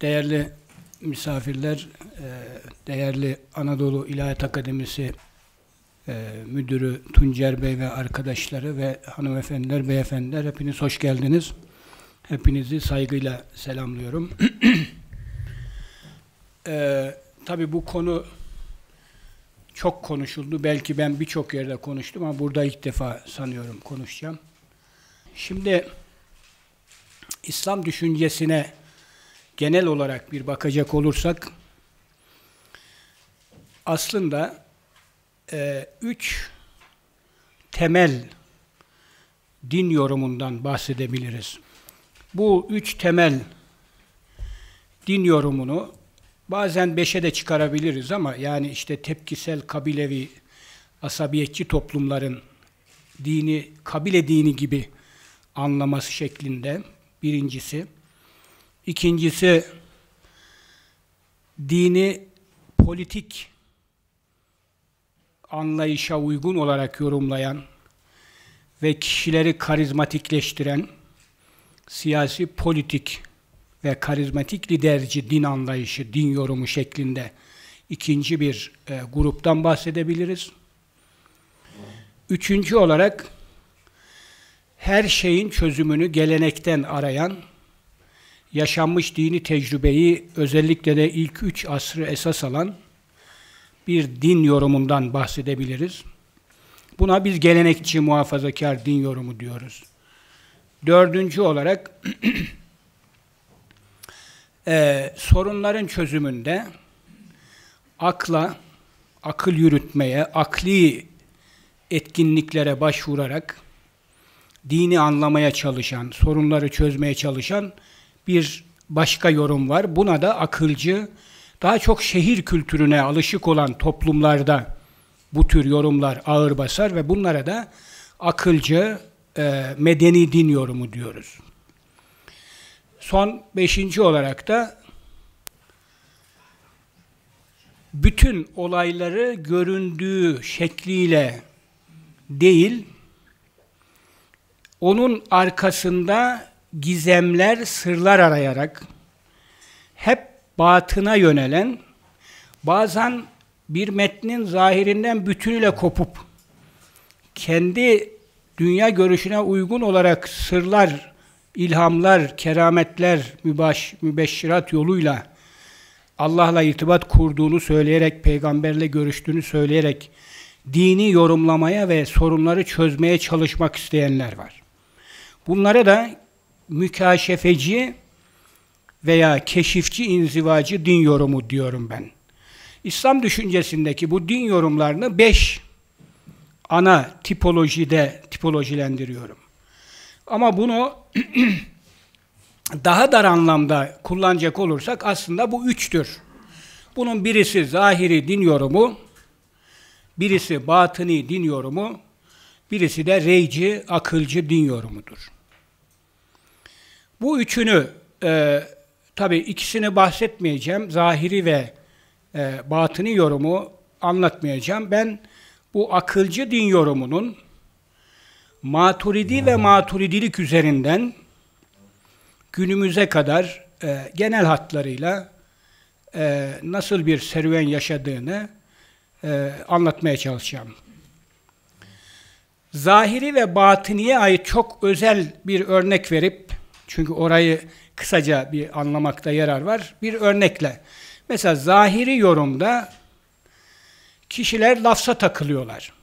değerli misafirler, e, değerli Anadolu İlahiyat Akademisi e, Müdürü Tuncer Bey ve arkadaşları ve hanımefendiler, beyefendiler hepiniz hoş geldiniz. Hepinizi saygıyla selamlıyorum. e, Tabi bu konu çok konuşuldu. Belki ben birçok yerde konuştum ama burada ilk defa sanıyorum konuşacağım. Şimdi İslam düşüncesine genel olarak bir bakacak olursak aslında e, üç temel din yorumundan bahsedebiliriz. Bu üç temel din yorumunu bazen beşe de çıkarabiliriz ama yani işte tepkisel kabilevi asabiyetçi toplumların dini, kabile dini gibi anlaması şeklinde birincisi. İkincisi dini politik anlayışa uygun olarak yorumlayan ve kişileri karizmatikleştiren siyasi politik ve karizmatik liderci din anlayışı, din yorumu şeklinde ikinci bir e, gruptan bahsedebiliriz. Üçüncü olarak her şeyin çözümünü gelenekten arayan, yaşanmış dini tecrübeyi özellikle de ilk üç asrı esas alan bir din yorumundan bahsedebiliriz. Buna biz gelenekçi muhafazakar din yorumu diyoruz. Dördüncü olarak e, sorunların çözümünde akla, akıl yürütmeye, akli etkinliklere başvurarak dini anlamaya çalışan, sorunları çözmeye çalışan bir başka yorum var. Buna da akılcı, daha çok şehir kültürüne alışık olan toplumlarda bu tür yorumlar ağır basar ve bunlara da akılcı, e, medeni din yorumu diyoruz. Son beşinci olarak da bütün olayları göründüğü şekliyle değil, onun arkasında gizemler, sırlar arayarak hep batına yönelen, bazen bir metnin zahirinden bütünüyle kopup kendi dünya görüşüne uygun olarak sırlar ilhamlar, kerametler, mübaş, mübeşşirat yoluyla Allah'la irtibat kurduğunu söyleyerek, peygamberle görüştüğünü söyleyerek dini yorumlamaya ve sorunları çözmeye çalışmak isteyenler var. Bunlara da mükaşefeci veya keşifçi inzivacı din yorumu diyorum ben. İslam düşüncesindeki bu din yorumlarını beş ana tipolojide tipolojilendiriyorum. Ama bunu daha dar anlamda kullanacak olursak aslında bu üçtür. Bunun birisi zahiri din yorumu, birisi batıni din yorumu, birisi de reyci, akılcı din yorumudur. Bu üçünü, e, tabi ikisini bahsetmeyeceğim, zahiri ve e, batıni yorumu anlatmayacağım. Ben bu akılcı din yorumunun Maturidi ve maturidilik üzerinden günümüze kadar e, genel hatlarıyla e, nasıl bir serüven yaşadığını e, anlatmaya çalışacağım. Zahiri ve batiniye ait çok özel bir örnek verip, çünkü orayı kısaca bir anlamakta yarar var, bir örnekle. Mesela zahiri yorumda kişiler lafza takılıyorlar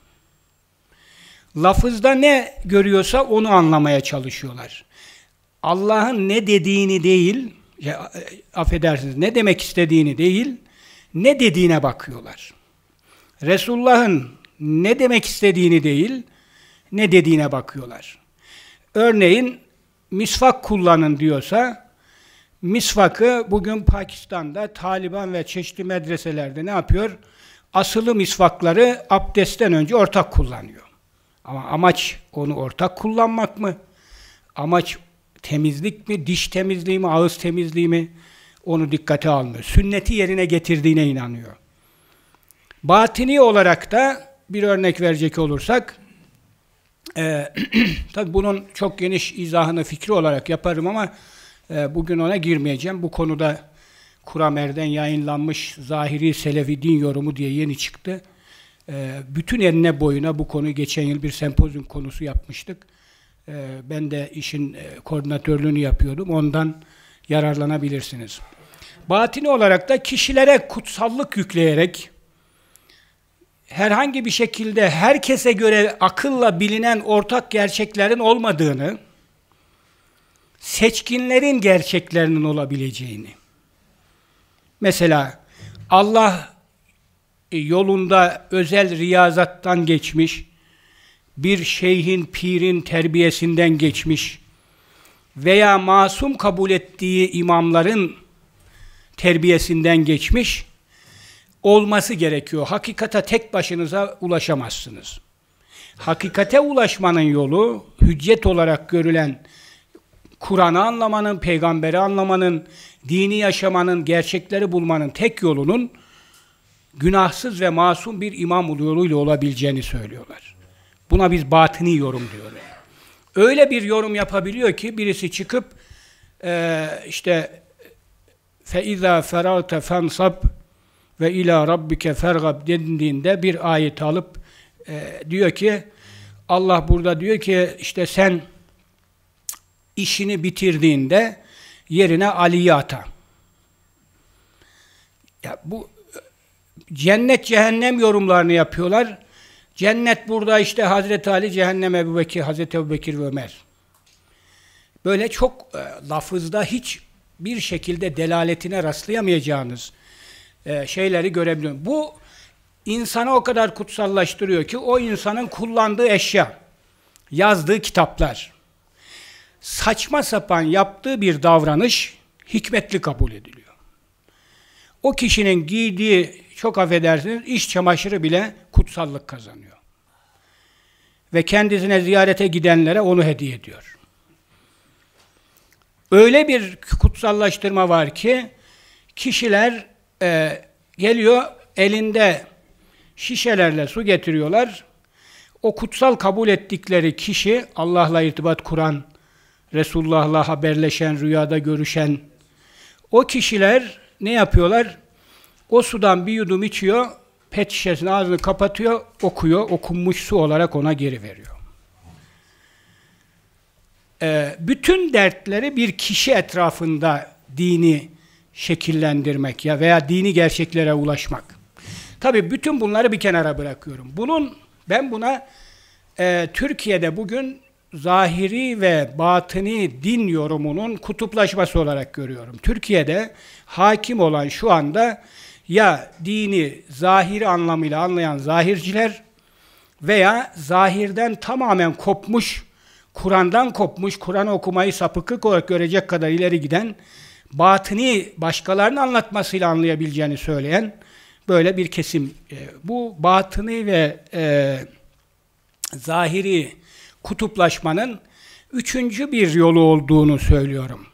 lafızda ne görüyorsa onu anlamaya çalışıyorlar. Allah'ın ne dediğini değil, ya, e, affedersiniz, ne demek istediğini değil, ne dediğine bakıyorlar. Resulullah'ın ne demek istediğini değil, ne dediğine bakıyorlar. Örneğin, misvak kullanın diyorsa, misvakı bugün Pakistan'da Taliban ve çeşitli medreselerde ne yapıyor? Asılı misvakları abdestten önce ortak kullanıyor. Ama amaç onu ortak kullanmak mı? Amaç temizlik mi, diş temizliği mi, ağız temizliği mi? Onu dikkate almıyor. Sünneti yerine getirdiğine inanıyor. Batini olarak da bir örnek verecek olursak, e, tabi bunun çok geniş izahını fikri olarak yaparım ama e, bugün ona girmeyeceğim. Bu konuda Kuramer'den yayınlanmış Zahiri Selefi Din Yorumu diye yeni çıktı. E, bütün eline boyuna bu konu geçen yıl bir sempozyum konusu yapmıştık. E, ben de işin e, koordinatörlüğünü yapıyordum. Ondan yararlanabilirsiniz. Batini olarak da kişilere kutsallık yükleyerek herhangi bir şekilde herkese göre akılla bilinen ortak gerçeklerin olmadığını, seçkinlerin gerçeklerinin olabileceğini. Mesela Allah yolunda özel riyazattan geçmiş, bir şeyhin, pirin terbiyesinden geçmiş veya masum kabul ettiği imamların terbiyesinden geçmiş olması gerekiyor. Hakikate tek başınıza ulaşamazsınız. Hakikate ulaşmanın yolu, hüccet olarak görülen Kur'an'ı anlamanın, peygamberi anlamanın, dini yaşamanın, gerçekleri bulmanın tek yolunun günahsız ve masum bir imam yoluyla olabileceğini söylüyorlar. Buna biz batini yorum diyoruz. Öyle bir yorum yapabiliyor ki birisi çıkıp e, işte فَاِذَا فَرَغْتَ فَانْصَبْ ve ila rabbike fergab dendiğinde bir ayet alıp e, diyor ki Allah burada diyor ki işte sen işini bitirdiğinde yerine Ali'yi ata. Ya bu cennet cehennem yorumlarını yapıyorlar. Cennet burada işte Hazreti Ali, cehennem Ebu Bekir, Hazreti Ebu Bekir ve Ömer. Böyle çok e, lafızda hiç bir şekilde delaletine rastlayamayacağınız e, şeyleri görebiliyorum. Bu insanı o kadar kutsallaştırıyor ki o insanın kullandığı eşya, yazdığı kitaplar, saçma sapan yaptığı bir davranış hikmetli kabul ediliyor. O kişinin giydiği, çok affedersiniz, iş çamaşırı bile kutsallık kazanıyor. Ve kendisine ziyarete gidenlere onu hediye ediyor. Öyle bir kutsallaştırma var ki, kişiler e, geliyor elinde şişelerle su getiriyorlar. O kutsal kabul ettikleri kişi Allah'la irtibat kuran, Resulullah'la haberleşen, rüyada görüşen o kişiler ne yapıyorlar? O sudan bir yudum içiyor, pet şişesinin ağzını kapatıyor, okuyor, okunmuş su olarak ona geri veriyor. Ee, bütün dertleri bir kişi etrafında dini şekillendirmek ya veya dini gerçeklere ulaşmak. Tabi bütün bunları bir kenara bırakıyorum. Bunun ben buna e, Türkiye'de bugün zahiri ve batini din yorumunun kutuplaşması olarak görüyorum. Türkiye'de hakim olan şu anda ya dini zahiri anlamıyla anlayan zahirciler veya zahirden tamamen kopmuş, Kur'an'dan kopmuş, Kur'an okumayı sapıklık olarak görecek kadar ileri giden batını başkalarının anlatmasıyla anlayabileceğini söyleyen böyle bir kesim. E, bu batını ve e, zahiri kutuplaşmanın üçüncü bir yolu olduğunu söylüyorum.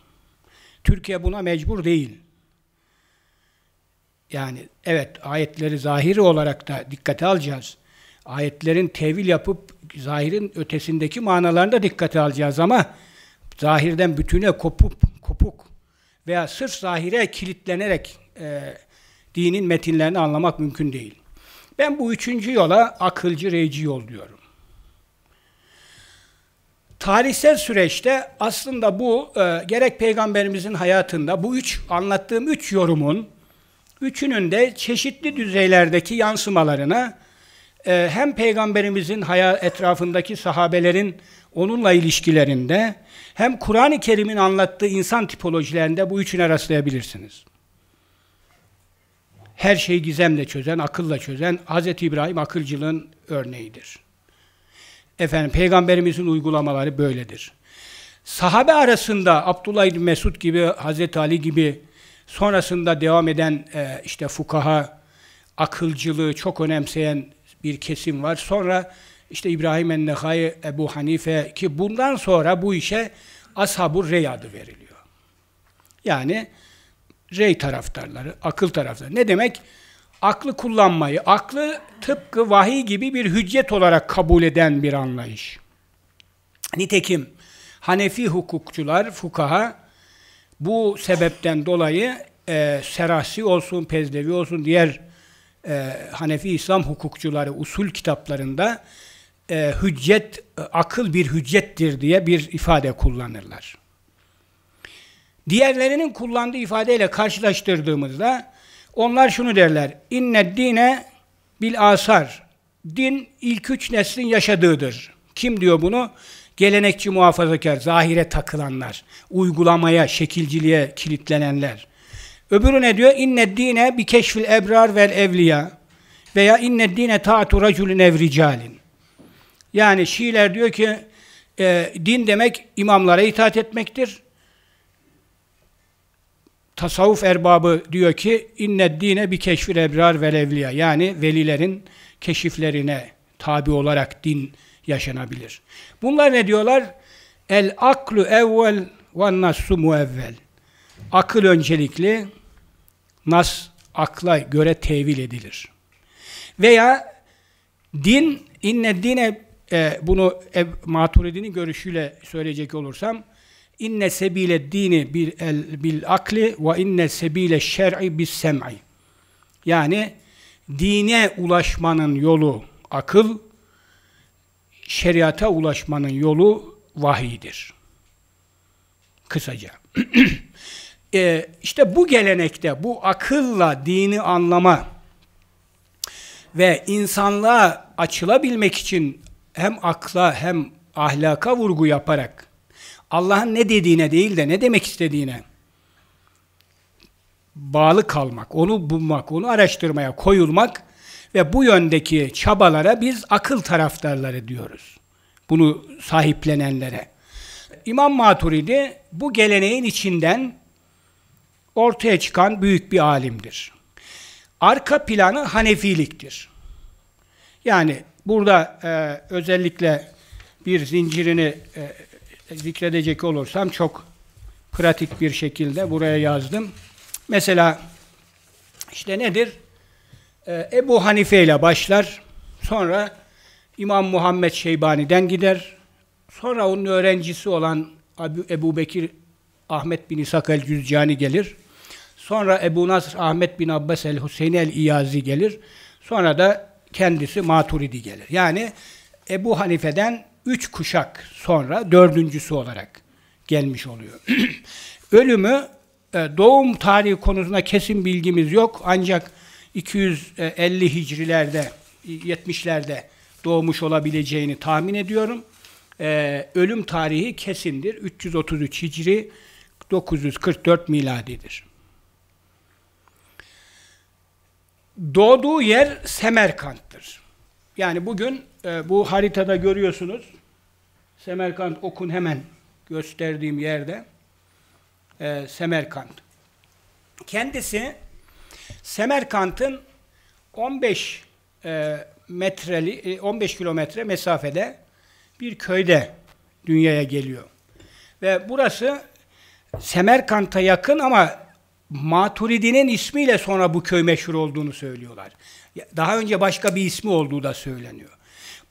Türkiye buna mecbur değil. Yani evet ayetleri zahiri olarak da dikkate alacağız. Ayetlerin tevil yapıp zahirin ötesindeki manalarını da dikkate alacağız ama zahirden bütüne kopup kopuk veya sırf zahire kilitlenerek e, dinin metinlerini anlamak mümkün değil. Ben bu üçüncü yola akılcı reyci yol diyorum. Tarihsel süreçte aslında bu e, gerek peygamberimizin hayatında bu üç anlattığım üç yorumun üçünün de çeşitli düzeylerdeki yansımalarına e, hem peygamberimizin hayat etrafındaki sahabelerin onunla ilişkilerinde hem Kur'an-ı Kerim'in anlattığı insan tipolojilerinde bu üçüne rastlayabilirsiniz. Her şeyi gizemle çözen, akılla çözen Hz. İbrahim akılcılığın örneğidir. Efendim peygamberimizin uygulamaları böyledir. Sahabe arasında Abdullah İbni Mesud gibi, Hz. Ali gibi sonrasında devam eden e, işte fukaha, akılcılığı çok önemseyen bir kesim var. Sonra işte İbrahim en-Nehai, Ebu Hanife ki bundan sonra bu işe ashab rey adı veriliyor. Yani rey taraftarları, akıl taraftarları. Ne demek? Aklı kullanmayı, aklı tıpkı vahiy gibi bir hüccet olarak kabul eden bir anlayış. Nitekim Hanefi hukukçular, fukaha bu sebepten dolayı e, Serasi olsun, Pezdevi olsun, diğer e, Hanefi İslam hukukçuları usul kitaplarında e, hüccet, e, akıl bir hüccettir diye bir ifade kullanırlar. Diğerlerinin kullandığı ifadeyle karşılaştırdığımızda onlar şunu derler. İnne dine bil asar. Din ilk üç neslin yaşadığıdır. Kim diyor bunu? Gelenekçi muhafazakar, zahire takılanlar, uygulamaya, şekilciliğe kilitlenenler. Öbürü ne diyor? İnne dine bi keşfil ebrar vel evliya veya inne dine taatu raculun evricalin. Yani Şiiler diyor ki e, din demek imamlara itaat etmektir. Tasavvuf erbabı diyor ki inne dine bi keşfil ebrar vel evliya. Yani velilerin keşiflerine tabi olarak din yaşanabilir. Bunlar ne diyorlar? El aklu evvel ve nassu muevvel. Akıl öncelikli, nas akla göre tevil edilir. Veya din, inne dine e, bunu e, Maturidi'nin görüşüyle söyleyecek olursam inne sebile dini bil, el, bil akli ve inne sebile şer'i bis sem'i yani dine ulaşmanın yolu akıl şeriata ulaşmanın yolu vahidir. Kısaca. e, işte bu gelenekte bu akılla dini anlama ve insanlığa açılabilmek için hem akla hem ahlaka vurgu yaparak Allah'ın ne dediğine değil de ne demek istediğine bağlı kalmak, onu bulmak, onu araştırmaya koyulmak ve bu yöndeki çabalara biz akıl taraftarları diyoruz. Bunu sahiplenenlere. İmam Maturidi bu geleneğin içinden ortaya çıkan büyük bir alimdir. Arka planı Hanefiliktir. Yani burada e, özellikle bir zincirini e, zikredecek olursam çok pratik bir şekilde buraya yazdım. Mesela işte nedir? Ee, Ebu Hanife ile başlar. Sonra İmam Muhammed Şeybani'den gider. Sonra onun öğrencisi olan Ebu, Bekir Ahmet bin İshak el-Cüzcani gelir. Sonra Ebu Nasr Ahmet bin Abbas el-Hüseyin el-İyazi gelir. Sonra da kendisi Maturidi gelir. Yani Ebu Hanife'den üç kuşak sonra dördüncüsü olarak gelmiş oluyor. Ölümü e, doğum tarihi konusunda kesin bilgimiz yok ancak 250 hicrilerde 70'lerde doğmuş olabileceğini tahmin ediyorum. Ee, ölüm tarihi kesindir. 333 hicri 944 miladidir. Doğduğu yer Semerkant'tır. Yani bugün e, bu haritada görüyorsunuz. Semerkant okun hemen gösterdiğim yerde. E, Semerkant. Kendisi Semerkant'ın 15 e, metreli 15 e, kilometre mesafede bir köyde dünyaya geliyor. Ve burası Semerkant'a yakın ama Maturidi'nin ismiyle sonra bu köy meşhur olduğunu söylüyorlar. Daha önce başka bir ismi olduğu da söyleniyor.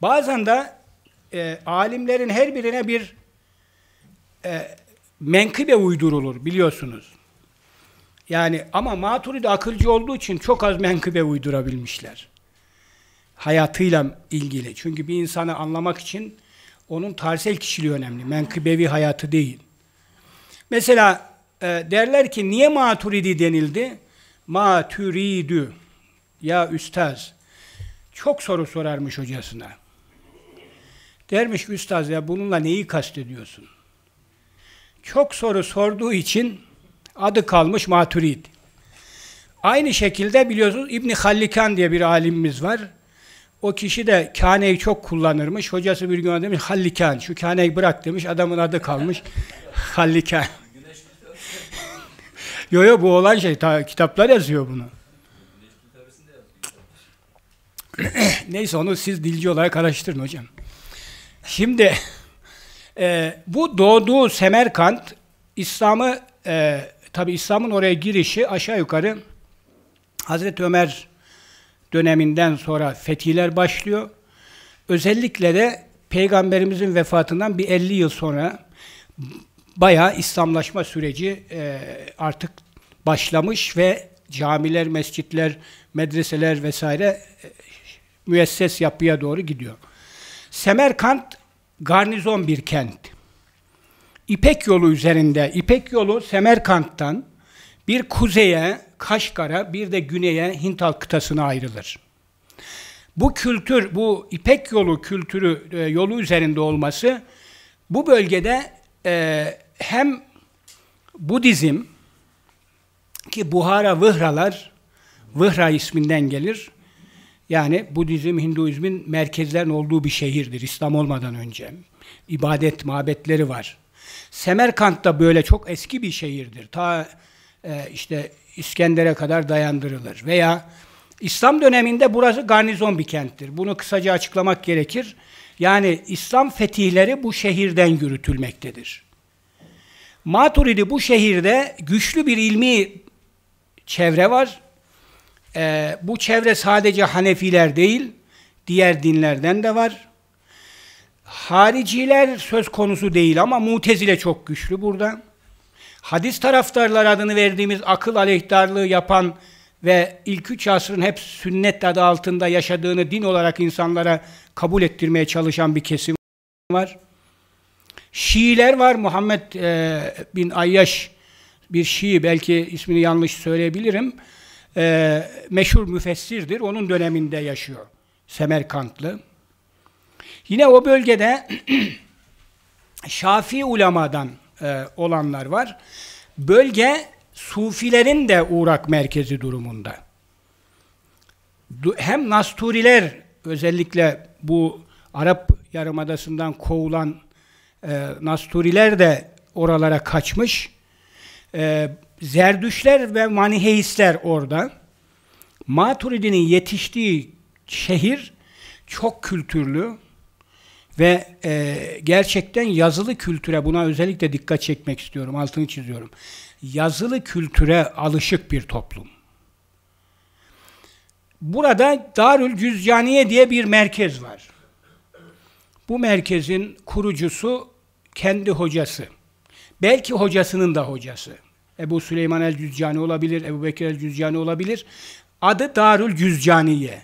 Bazen de e, alimlerin her birine bir e, menkıbe uydurulur biliyorsunuz. Yani ama Maturidi akılcı olduğu için çok az menkıbe uydurabilmişler. Hayatıyla ilgili. Çünkü bir insanı anlamak için onun tarihsel kişiliği önemli. Menkıbevi hayatı değil. Mesela e, derler ki niye Maturidi denildi? Maturidü. Ya üstaz. Çok soru sorarmış hocasına. Dermiş ki üstaz ya bununla neyi kastediyorsun? Çok soru sorduğu için Adı kalmış Maturid. Aynı şekilde biliyorsunuz İbni Hallikan diye bir alimimiz var. O kişi de kâneyi çok kullanırmış. Hocası bir gün demiş Hallikan, şu kâneyi bırak demiş. Adamın adı kalmış Hallikan. Yo yo bu olan şey, ta, kitaplar yazıyor bunu. Neyse onu siz dilci olarak araştırın hocam. Şimdi e, bu doğduğu Semerkant İslam'ı e, Tabi İslam'ın oraya girişi aşağı yukarı Hazreti Ömer döneminden sonra fetihler başlıyor. Özellikle de Peygamberimizin vefatından bir 50 yıl sonra bayağı İslamlaşma süreci e, artık başlamış ve camiler, mescitler, medreseler vesaire e, müesses yapıya doğru gidiyor. Semerkant garnizon bir kent. İpek yolu üzerinde, İpek yolu Semerkant'tan bir kuzeye, Kaşgar'a, bir de güneye Hint halk kıtasına ayrılır. Bu kültür, bu İpek yolu kültürü e, yolu üzerinde olması bu bölgede e, hem Budizm ki Buhara Vıhralar Vıhra isminden gelir. Yani Budizm, Hinduizmin merkezlerin olduğu bir şehirdir İslam olmadan önce. İbadet, mabetleri var. Semerkant da böyle çok eski bir şehirdir. Ta e, işte İskender'e kadar dayandırılır. Veya İslam döneminde burası garnizon bir kenttir. Bunu kısaca açıklamak gerekir. Yani İslam fetihleri bu şehirden yürütülmektedir. Maturidi bu şehirde güçlü bir ilmi çevre var. Ee, bu çevre sadece Hanefiler değil, diğer dinlerden de var. Hariciler söz konusu değil ama mutezile çok güçlü burada. Hadis taraftarlar adını verdiğimiz akıl aleyhtarlığı yapan ve ilk üç asrın hep sünnet adı altında yaşadığını din olarak insanlara kabul ettirmeye çalışan bir kesim var. Şiiler var. Muhammed e, bin Ayyaş bir Şii, belki ismini yanlış söyleyebilirim. E, meşhur müfessirdir. Onun döneminde yaşıyor. Semerkantlı. Yine o bölgede Şafii ulamadan e, olanlar var. Bölge Sufilerin de uğrak merkezi durumunda. Hem Nasturiler özellikle bu Arap Yarımadası'ndan kovulan e, Nasturiler de oralara kaçmış. E, Zerdüşler ve Maniheistler orada. Maturidi'nin yetiştiği şehir çok kültürlü ve e, gerçekten yazılı kültüre buna özellikle dikkat çekmek istiyorum, altını çiziyorum. Yazılı kültüre alışık bir toplum. Burada Darül Cüzcaniye diye bir merkez var. Bu merkezin kurucusu kendi hocası. Belki hocasının da hocası. Ebu Süleyman el-Cüzcani olabilir, Ebu Bekir el-Cüzcani olabilir. Adı Darül Cüzcaniye.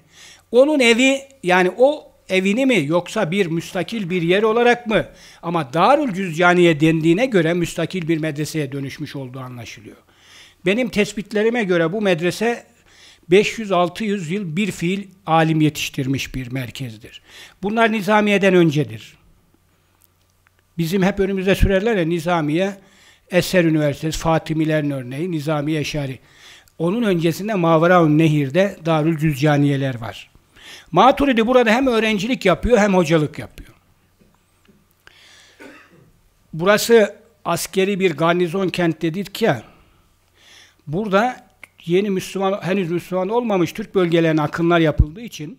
Onun evi, yani o evini mi yoksa bir müstakil bir yer olarak mı? Ama Darül Cüzcaniye dendiğine göre müstakil bir medreseye dönüşmüş olduğu anlaşılıyor. Benim tespitlerime göre bu medrese 500-600 yıl bir fiil alim yetiştirmiş bir merkezdir. Bunlar Nizamiye'den öncedir. Bizim hep önümüze sürerler ya Nizamiye, Eser Üniversitesi, Fatimilerin örneği, Nizamiye Eşari. Onun öncesinde Maveraun Nehir'de Darül Cüzcaniyeler var. Maturidi burada hem öğrencilik yapıyor hem hocalık yapıyor. Burası askeri bir garnizon kent dedik ya, burada yeni Müslüman, henüz Müslüman olmamış Türk bölgelerine akınlar yapıldığı için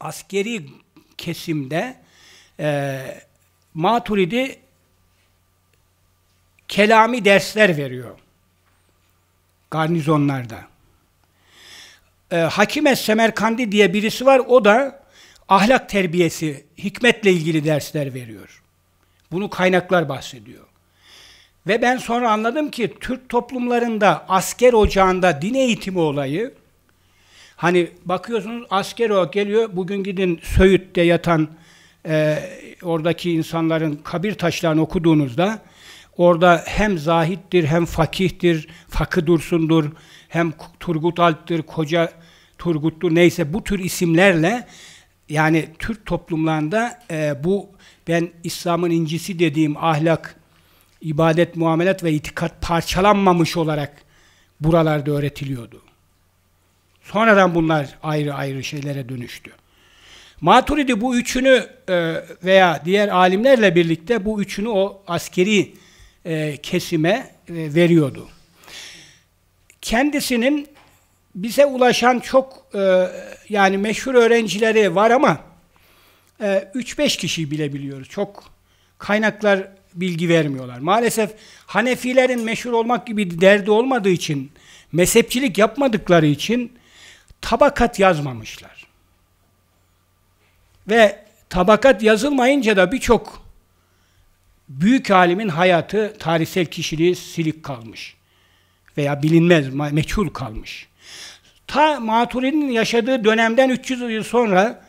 askeri kesimde e, Maturidi kelami dersler veriyor garnizonlarda. E, Hakime Semerkandi diye birisi var, o da ahlak terbiyesi, hikmetle ilgili dersler veriyor. Bunu kaynaklar bahsediyor. Ve ben sonra anladım ki Türk toplumlarında asker ocağında din eğitimi olayı hani bakıyorsunuz asker o geliyor bugün gidin Söğüt'te yatan e, oradaki insanların kabir taşlarını okuduğunuzda orada hem zahittir hem fakihtir, Fakı Dursun'dur, hem Turgut Alp'tir, Koca Turgut'tur neyse bu tür isimlerle yani Türk toplumlarında e, bu ben İslam'ın incisi dediğim ahlak, ibadet, muamelat ve itikat parçalanmamış olarak buralarda öğretiliyordu. Sonradan bunlar ayrı ayrı şeylere dönüştü. Maturidi bu üçünü e, veya diğer alimlerle birlikte bu üçünü o askeri e, kesime e, veriyordu. Kendisinin bize ulaşan çok yani meşhur öğrencileri var ama 3-5 kişi bile biliyoruz. Çok kaynaklar bilgi vermiyorlar. Maalesef Hanefilerin meşhur olmak gibi derdi olmadığı için, mezhepçilik yapmadıkları için tabakat yazmamışlar. Ve tabakat yazılmayınca da birçok büyük alimin hayatı, tarihsel kişiliği silik kalmış. Veya bilinmez, meçhul kalmış. Ta Maturidi'nin yaşadığı dönemden 300 yıl sonra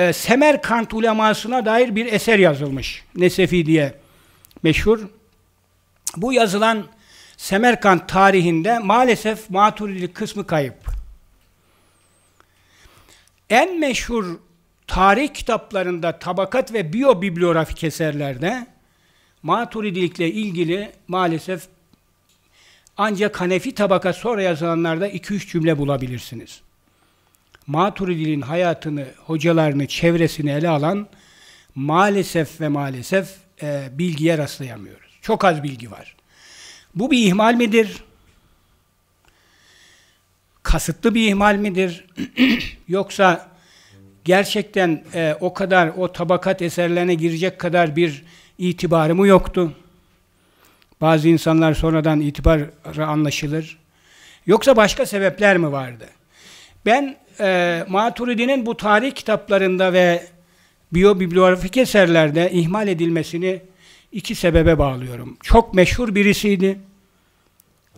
e, Semerkant ulemasına dair bir eser yazılmış. Nesefi diye meşhur. Bu yazılan Semerkant tarihinde maalesef Maturidilik kısmı kayıp. En meşhur tarih kitaplarında tabakat ve biyobibliografik eserlerde Maturidilikle ilgili maalesef ancak Hanefi tabaka sonra yazılanlarda 2-3 cümle bulabilirsiniz. Maturidi'nin hayatını, hocalarını, çevresini ele alan maalesef ve maalesef e, bilgiye rastlayamıyoruz. Çok az bilgi var. Bu bir ihmal midir? Kasıtlı bir ihmal midir? Yoksa gerçekten e, o kadar o tabakat eserlerine girecek kadar bir itibarı mı yoktu? Bazı insanlar sonradan itibarı anlaşılır. Yoksa başka sebepler mi vardı? Ben e, Maturidi'nin bu tarih kitaplarında ve biyobibliografik eserlerde ihmal edilmesini iki sebebe bağlıyorum. Çok meşhur birisiydi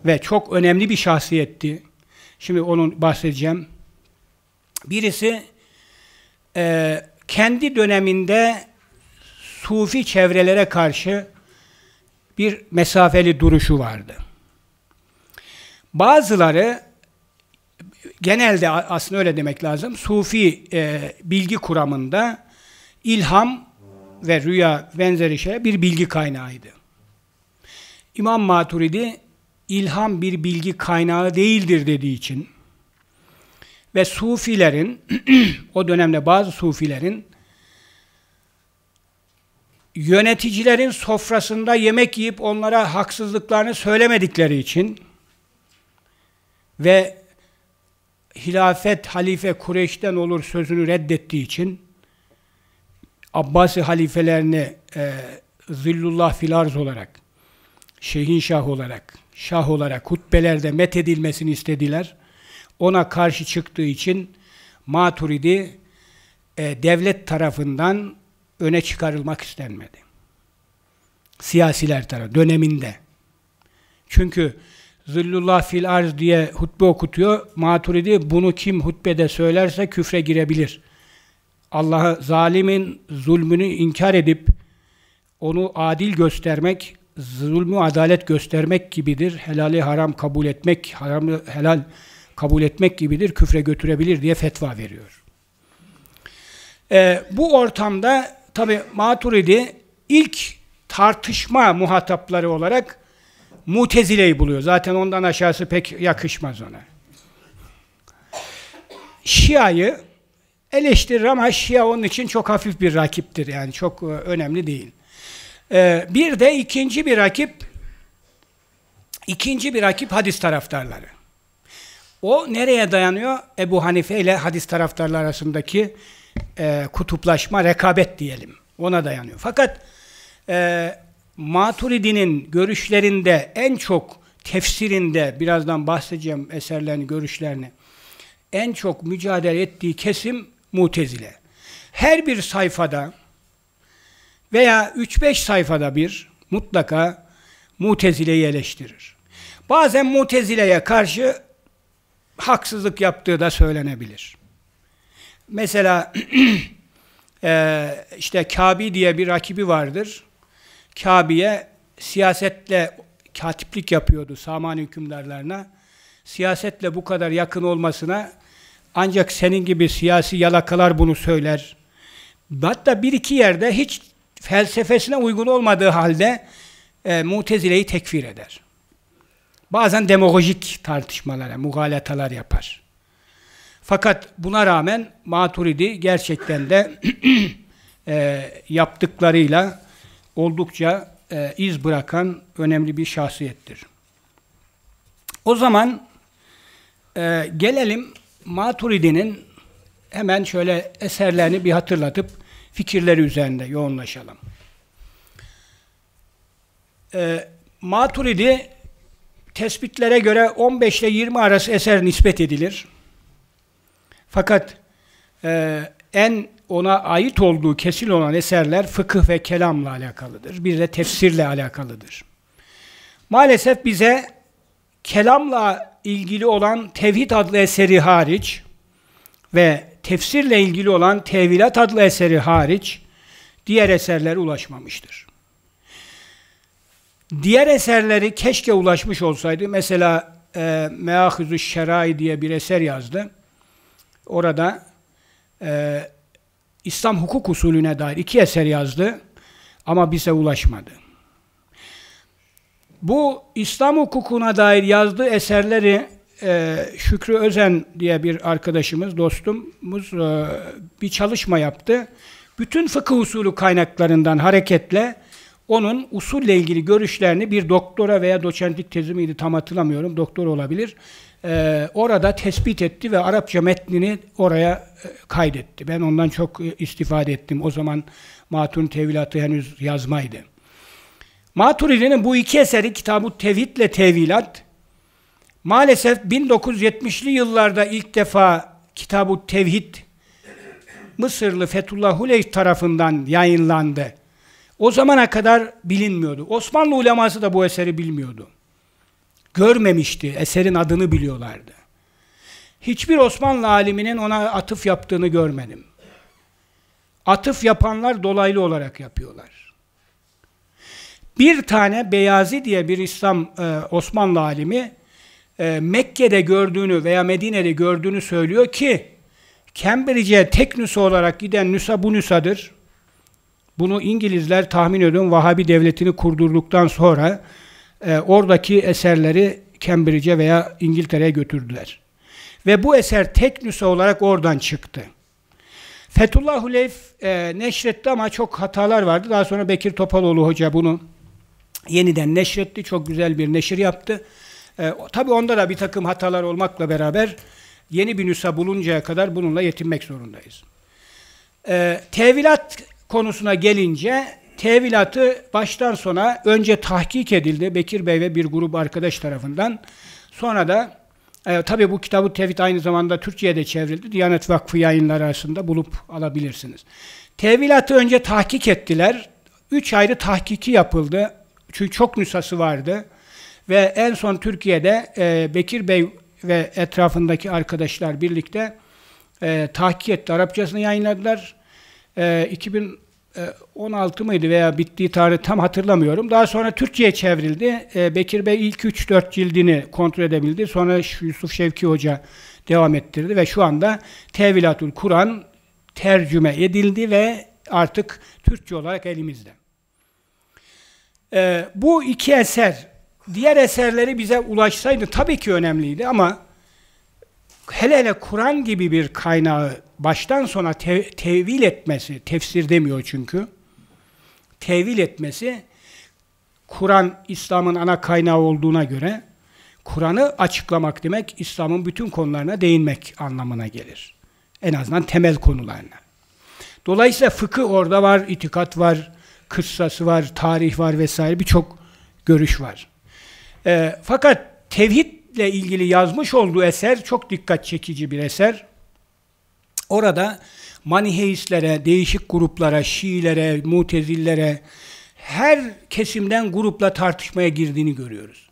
ve çok önemli bir şahsiyetti. Şimdi onun bahsedeceğim. Birisi e, kendi döneminde sufi çevrelere karşı bir mesafeli duruşu vardı. Bazıları genelde aslında öyle demek lazım. Sufi e, bilgi kuramında ilham ve rüya benzeri şey bir bilgi kaynağıydı. İmam Maturidi ilham bir bilgi kaynağı değildir dediği için ve sufilerin o dönemde bazı sufilerin yöneticilerin sofrasında yemek yiyip onlara haksızlıklarını söylemedikleri için ve hilafet halife Kureyş'ten olur sözünü reddettiği için Abbasi halifelerini e, zillullah filarz olarak şeyhin şah olarak şah olarak hutbelerde met edilmesini istediler. Ona karşı çıktığı için Maturidi e, devlet tarafından öne çıkarılmak istenmedi. Siyasiler tarafı döneminde. Çünkü Zillullah fil arz diye hutbe okutuyor. Maturidi bunu kim hutbede söylerse küfre girebilir. Allah'a zalimin zulmünü inkar edip onu adil göstermek, zulmü adalet göstermek gibidir. Helali haram kabul etmek, haramı helal kabul etmek gibidir. Küfre götürebilir diye fetva veriyor. Ee, bu ortamda tabi Maturidi ilk tartışma muhatapları olarak Mutezile'yi buluyor. Zaten ondan aşağısı pek yakışmaz ona. Şia'yı eleştirir ama Şia onun için çok hafif bir rakiptir. Yani çok e, önemli değil. Ee, bir de ikinci bir rakip ikinci bir rakip hadis taraftarları. O nereye dayanıyor? Ebu Hanife ile hadis taraftarları arasındaki e, kutuplaşma, rekabet diyelim. Ona dayanıyor. Fakat e, Maturidi'nin görüşlerinde en çok tefsirinde, birazdan bahsedeceğim eserlerini, görüşlerini, en çok mücadele ettiği kesim Mutezile. Her bir sayfada veya 3-5 sayfada bir mutlaka Mutezile'yi eleştirir. Bazen Mutezile'ye karşı haksızlık yaptığı da söylenebilir. Mesela işte Kabi diye bir rakibi vardır. Kabe'ye siyasetle katiplik yapıyordu Samani hükümdarlarına. Siyasetle bu kadar yakın olmasına ancak senin gibi siyasi yalakalar bunu söyler. Hatta bir iki yerde hiç felsefesine uygun olmadığı halde e, Mutezile'yi tekfir eder. Bazen demagojik tartışmalara, mugalatalar yapar. Fakat buna rağmen Maturidi gerçekten de e, yaptıklarıyla oldukça e, iz bırakan önemli bir şahsiyettir. O zaman e, gelelim Maturidi'nin hemen şöyle eserlerini bir hatırlatıp fikirleri üzerinde yoğunlaşalım. E, Maturidi tespitlere göre 15 ile 20 arası eser nispet edilir. Fakat e, en ona ait olduğu kesil olan eserler fıkıh ve kelamla alakalıdır. Bir de tefsirle alakalıdır. Maalesef bize kelamla ilgili olan Tevhid adlı eseri hariç ve tefsirle ilgili olan Tevilat adlı eseri hariç diğer eserlere ulaşmamıştır. Diğer eserleri keşke ulaşmış olsaydı. Mesela e, Meahüzü Şerai diye bir eser yazdı. Orada e, İslam hukuk usulüne dair iki eser yazdı ama bize ulaşmadı. Bu İslam hukukuna dair yazdığı eserleri e, Şükrü Özen diye bir arkadaşımız, dostumuz e, bir çalışma yaptı. Bütün fıkıh usulü kaynaklarından hareketle onun usulle ilgili görüşlerini bir doktora veya doçentlik tezi miydi tam hatırlamıyorum, doktor olabilir. Ee, orada tespit etti ve Arapça metnini oraya e, kaydetti. Ben ondan çok e, istifade ettim. O zaman Matun Tevilatı henüz yazmaydı. Maturidi'nin bu iki eseri Kitab-ı Tevhid ile Tevilat maalesef 1970'li yıllarda ilk defa Kitab-ı Tevhid Mısırlı Fethullah Huleyh tarafından yayınlandı. O zamana kadar bilinmiyordu. Osmanlı uleması da bu eseri bilmiyordu. Görmemişti, eserin adını biliyorlardı. Hiçbir Osmanlı aliminin ona atıf yaptığını görmedim. Atıf yapanlar dolaylı olarak yapıyorlar. Bir tane Beyazi diye bir İslam e, Osmanlı alimi e, Mekke'de gördüğünü veya Medine'de gördüğünü söylüyor ki Cambridge'e tek nüsa olarak giden nüsa bu nüsadır. Bunu İngilizler tahmin ediyorum Vahabi devletini kurdurduktan sonra e, oradaki eserleri Cambridge'e veya İngiltere'ye götürdüler. Ve bu eser tek nüsa olarak oradan çıktı. Fethullah Huleyf e, neşretti ama çok hatalar vardı. Daha sonra Bekir Topaloğlu Hoca bunu yeniden neşretti. Çok güzel bir neşir yaptı. E, Tabi onda da bir takım hatalar olmakla beraber yeni bir nüsa buluncaya kadar bununla yetinmek zorundayız. E, tevilat konusuna gelince tevilatı baştan sona önce tahkik edildi Bekir Bey ve bir grup arkadaş tarafından. Sonra da e, tabii bu kitabı tevhid aynı zamanda Türkçe'ye çevrildi. Diyanet Vakfı yayınları arasında bulup alabilirsiniz. Tevilatı önce tahkik ettiler. Üç ayrı tahkiki yapıldı. Çünkü çok nüshası vardı. Ve en son Türkiye'de e, Bekir Bey ve etrafındaki arkadaşlar birlikte e, tahkik etti. Arapçasını yayınladılar. E, 2016 mıydı veya bittiği tarih tam hatırlamıyorum. Daha sonra Türkçe'ye çevrildi. E, Bekir Bey ilk 3-4 cildini kontrol edebildi. Sonra Yusuf Şevki Hoca devam ettirdi ve şu anda Tevilatul Kur'an tercüme edildi ve artık Türkçe olarak elimizde. E, bu iki eser diğer eserleri bize ulaşsaydı tabii ki önemliydi ama hele hele Kur'an gibi bir kaynağı baştan sona te tevil etmesi, tefsir demiyor çünkü, tevil etmesi, Kur'an İslam'ın ana kaynağı olduğuna göre, Kur'an'ı açıklamak demek, İslam'ın bütün konularına değinmek anlamına gelir. En azından temel konularına. Dolayısıyla fıkıh orada var, itikat var, kıssası var, tarih var vesaire birçok görüş var. E, fakat tevhidle ilgili yazmış olduğu eser çok dikkat çekici bir eser. Orada maniheistlere, değişik gruplara, Şiilere, Mutezillere, her kesimden grupla tartışmaya girdiğini görüyoruz.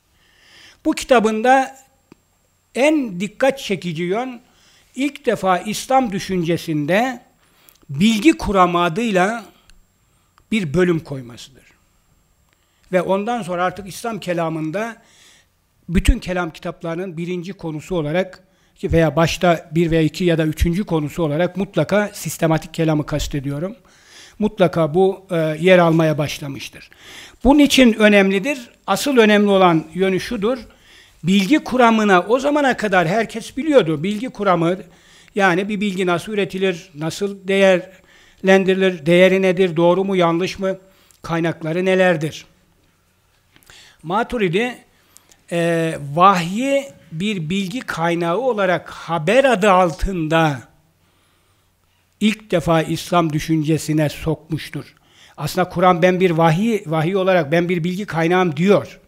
Bu kitabında en dikkat çekici yön ilk defa İslam düşüncesinde bilgi kuramı adıyla bir bölüm koymasıdır. Ve ondan sonra artık İslam kelamında bütün kelam kitaplarının birinci konusu olarak veya başta bir veya iki ya da üçüncü konusu olarak mutlaka sistematik kelamı kastediyorum. Mutlaka bu e, yer almaya başlamıştır. Bunun için önemlidir. Asıl önemli olan yönü şudur. Bilgi kuramına o zamana kadar herkes biliyordu. Bilgi kuramı yani bir bilgi nasıl üretilir, nasıl değerlendirilir, değeri nedir, doğru mu, yanlış mı, kaynakları nelerdir? Maturidi e, vahyi bir bilgi kaynağı olarak haber adı altında ilk defa İslam düşüncesine sokmuştur. Aslında Kur'an ben bir vahiy, vahiy olarak ben bir bilgi kaynağım diyor.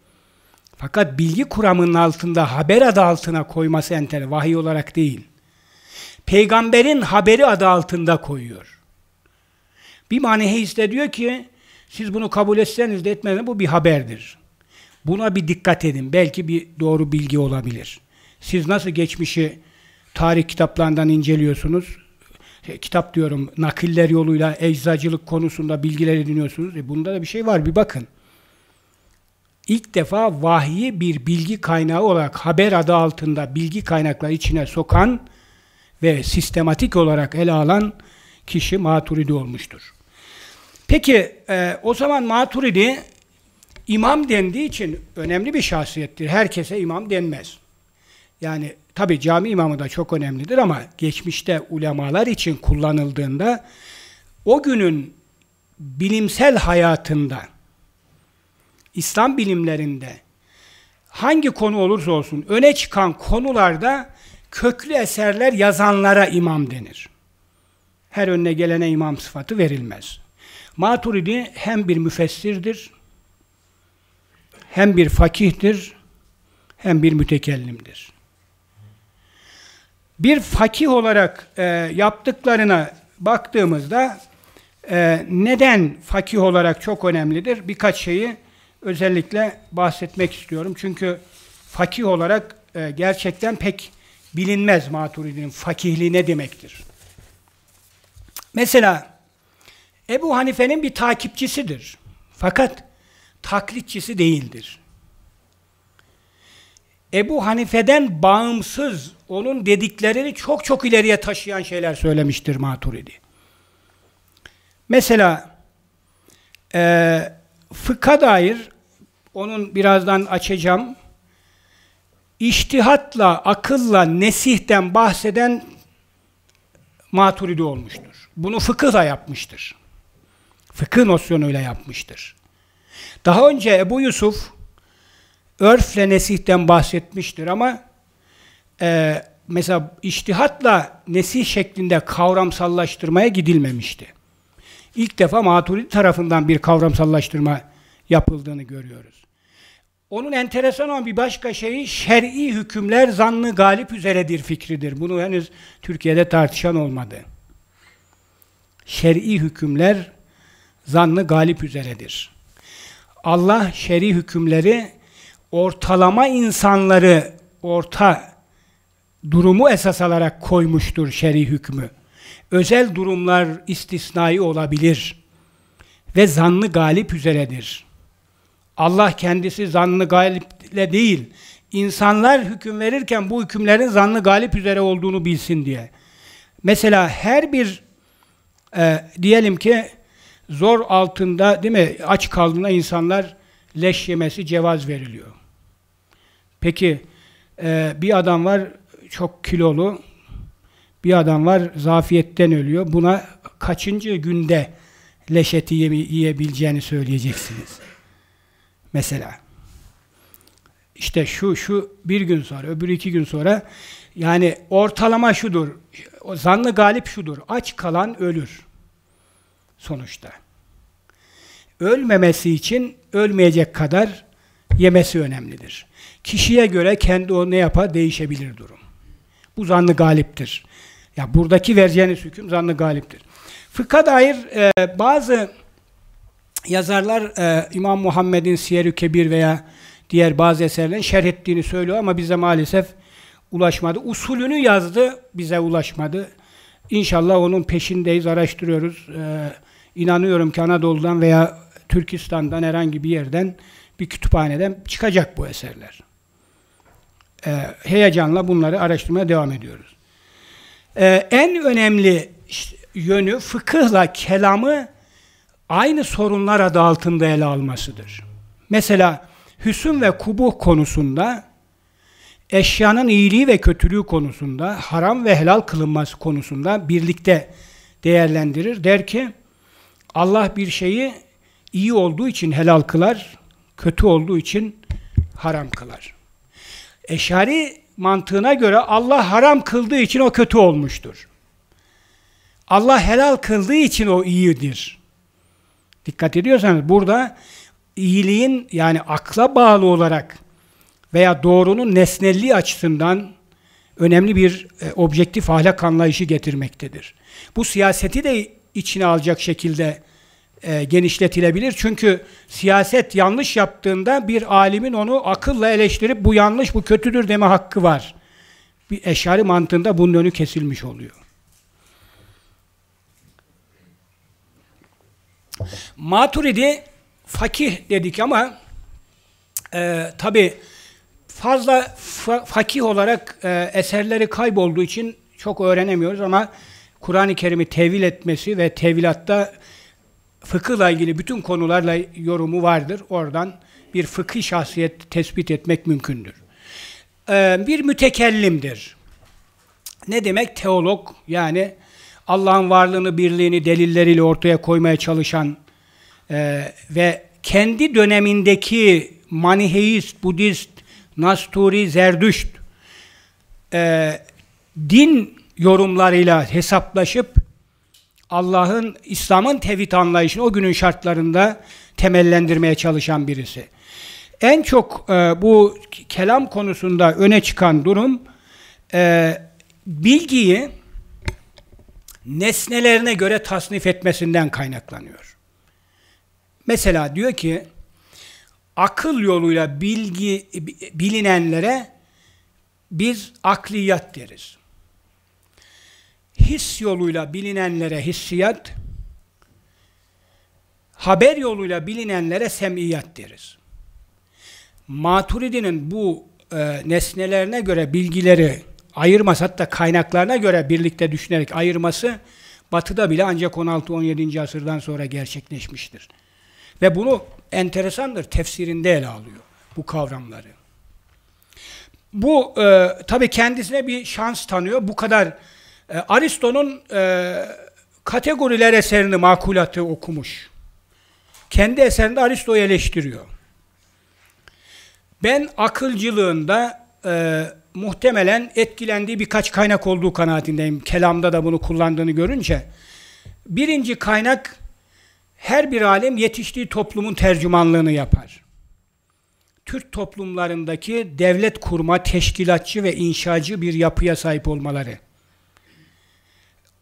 Fakat bilgi kuramının altında haber adı altına koyması enter, vahiy olarak değil. Peygamberin haberi adı altında koyuyor. Bir maneheist de diyor ki, siz bunu kabul etseniz de etmeniz bu bir haberdir. Buna bir dikkat edin. Belki bir doğru bilgi olabilir. Siz nasıl geçmişi tarih kitaplarından inceliyorsunuz? E, kitap diyorum, nakiller yoluyla eczacılık konusunda bilgiler ediniyorsunuz. E bunda da bir şey var, bir bakın. İlk defa vahyi bir bilgi kaynağı olarak haber adı altında bilgi kaynakları içine sokan ve sistematik olarak ele alan kişi Maturidi olmuştur. Peki e, o zaman Maturidi imam dendiği için önemli bir şahsiyettir. Herkese imam denmez. Yani tabi cami imamı da çok önemlidir ama geçmişte ulemalar için kullanıldığında o günün bilimsel hayatında İslam bilimlerinde hangi konu olursa olsun öne çıkan konularda köklü eserler yazanlara imam denir. Her önüne gelene imam sıfatı verilmez. Maturidi hem bir müfessirdir, hem bir fakihtir, hem bir mütekellimdir. Bir fakih olarak e, yaptıklarına baktığımızda e, neden fakih olarak çok önemlidir? Birkaç şeyi özellikle bahsetmek istiyorum. Çünkü fakih olarak e, gerçekten pek bilinmez Maturidi'nin fakihliği ne demektir. Mesela Ebu Hanife'nin bir takipçisidir. Fakat taklitçisi değildir. Ebu Hanife'den bağımsız onun dediklerini çok çok ileriye taşıyan şeyler söylemiştir Maturidi. Mesela e, fıkha dair onun birazdan açacağım. İştihatla, akılla, nesihten bahseden maturidi olmuştur. Bunu fıkıhla yapmıştır. Fıkıh nosyonuyla yapmıştır. Daha önce Ebu Yusuf örfle nesihten bahsetmiştir ama e, mesela iştihatla nesih şeklinde kavramsallaştırmaya gidilmemişti. İlk defa Maturidi tarafından bir kavramsallaştırma yapıldığını görüyoruz. Onun enteresan olan bir başka şeyi şer'i hükümler zannı galip üzeredir fikridir. Bunu henüz Türkiye'de tartışan olmadı. Şer'i hükümler zannı galip üzeredir. Allah şer'i hükümleri ortalama insanları orta durumu esas alarak koymuştur şer'i hükmü. Özel durumlar istisnai olabilir ve zannı galip üzeredir. Allah kendisi zannı galiple değil, insanlar hüküm verirken bu hükümlerin zannı galip üzere olduğunu bilsin diye. Mesela her bir e, diyelim ki zor altında değil mi aç kaldığında insanlar leş yemesi cevaz veriliyor. Peki e, bir adam var çok kilolu, bir adam var zafiyetten ölüyor. Buna kaçıncı günde leş eti yiyebileceğini söyleyeceksiniz. Mesela. İşte şu, şu bir gün sonra, öbür iki gün sonra yani ortalama şudur. O zannı galip şudur. Aç kalan ölür. Sonuçta. Ölmemesi için ölmeyecek kadar yemesi önemlidir. Kişiye göre kendi o ne yapar değişebilir durum. Bu zannı galiptir. Ya buradaki vereceğiniz hüküm zannı galiptir. Fıkha dair e, bazı yazarlar e, İmam Muhammed'in Siyer-i Kebir veya diğer bazı eserlerin şerh ettiğini söylüyor ama bize maalesef ulaşmadı. Usulünü yazdı, bize ulaşmadı. İnşallah onun peşindeyiz, araştırıyoruz. Ee, inanıyorum ki Anadolu'dan veya Türkistan'dan herhangi bir yerden bir kütüphaneden çıkacak bu eserler. Ee, heyecanla bunları araştırmaya devam ediyoruz. Ee, en önemli yönü fıkıhla kelamı aynı sorunlar adı altında ele almasıdır. Mesela hüsn ve kubuh konusunda eşyanın iyiliği ve kötülüğü konusunda, haram ve helal kılınması konusunda birlikte değerlendirir. Der ki, Allah bir şeyi iyi olduğu için helal kılar, kötü olduğu için haram kılar. Eşari mantığına göre Allah haram kıldığı için o kötü olmuştur. Allah helal kıldığı için o iyidir. Dikkat ediyorsanız burada iyiliğin yani akla bağlı olarak veya doğrunun nesnelliği açısından önemli bir e, objektif ahlak anlayışı getirmektedir. Bu siyaseti de içine alacak şekilde e, genişletilebilir. Çünkü siyaset yanlış yaptığında bir alimin onu akılla eleştirip bu yanlış, bu kötüdür deme hakkı var. Bir eşari mantığında bunun önü kesilmiş oluyor. Maturidi fakih dedik ama e, tabi fazla fa fakih olarak e, eserleri kaybolduğu için çok öğrenemiyoruz ama Kur'an-ı Kerim'i tevil etmesi ve tevilatta fıkıhla ilgili bütün konularla yorumu vardır. Oradan bir fıkhi şahsiyet tespit etmek mümkündür. Ee, bir mütekellimdir. Ne demek? Teolog yani Allah'ın varlığını, birliğini delilleriyle ortaya koymaya çalışan e, ve kendi dönemindeki maniheist, budist, nasturi, zerdüşt e, din yorumlarıyla hesaplaşıp Allah'ın, İslam'ın tevhid anlayışını o günün şartlarında temellendirmeye çalışan birisi. En çok e, bu kelam konusunda öne çıkan durum e, bilgiyi nesnelerine göre tasnif etmesinden kaynaklanıyor. Mesela diyor ki akıl yoluyla bilgi bilinenlere biz akliyat deriz his yoluyla bilinenlere hissiyat, haber yoluyla bilinenlere semiyat deriz. Maturidi'nin bu e, nesnelerine göre bilgileri ayırması, hatta kaynaklarına göre birlikte düşünerek ayırması, Batı'da bile ancak 16-17. asırdan sonra gerçekleşmiştir. Ve bunu enteresandır, tefsirinde ele alıyor bu kavramları. Bu e, tabi kendisine bir şans tanıyor. Bu kadar e, Aristo'nun e, kategoriler eserini makulatı okumuş. Kendi eserinde Aristo'yu eleştiriyor. Ben akılcılığında e, muhtemelen etkilendiği birkaç kaynak olduğu kanaatindeyim. Kelamda da bunu kullandığını görünce. Birinci kaynak her bir alem yetiştiği toplumun tercümanlığını yapar. Türk toplumlarındaki devlet kurma, teşkilatçı ve inşacı bir yapıya sahip olmaları.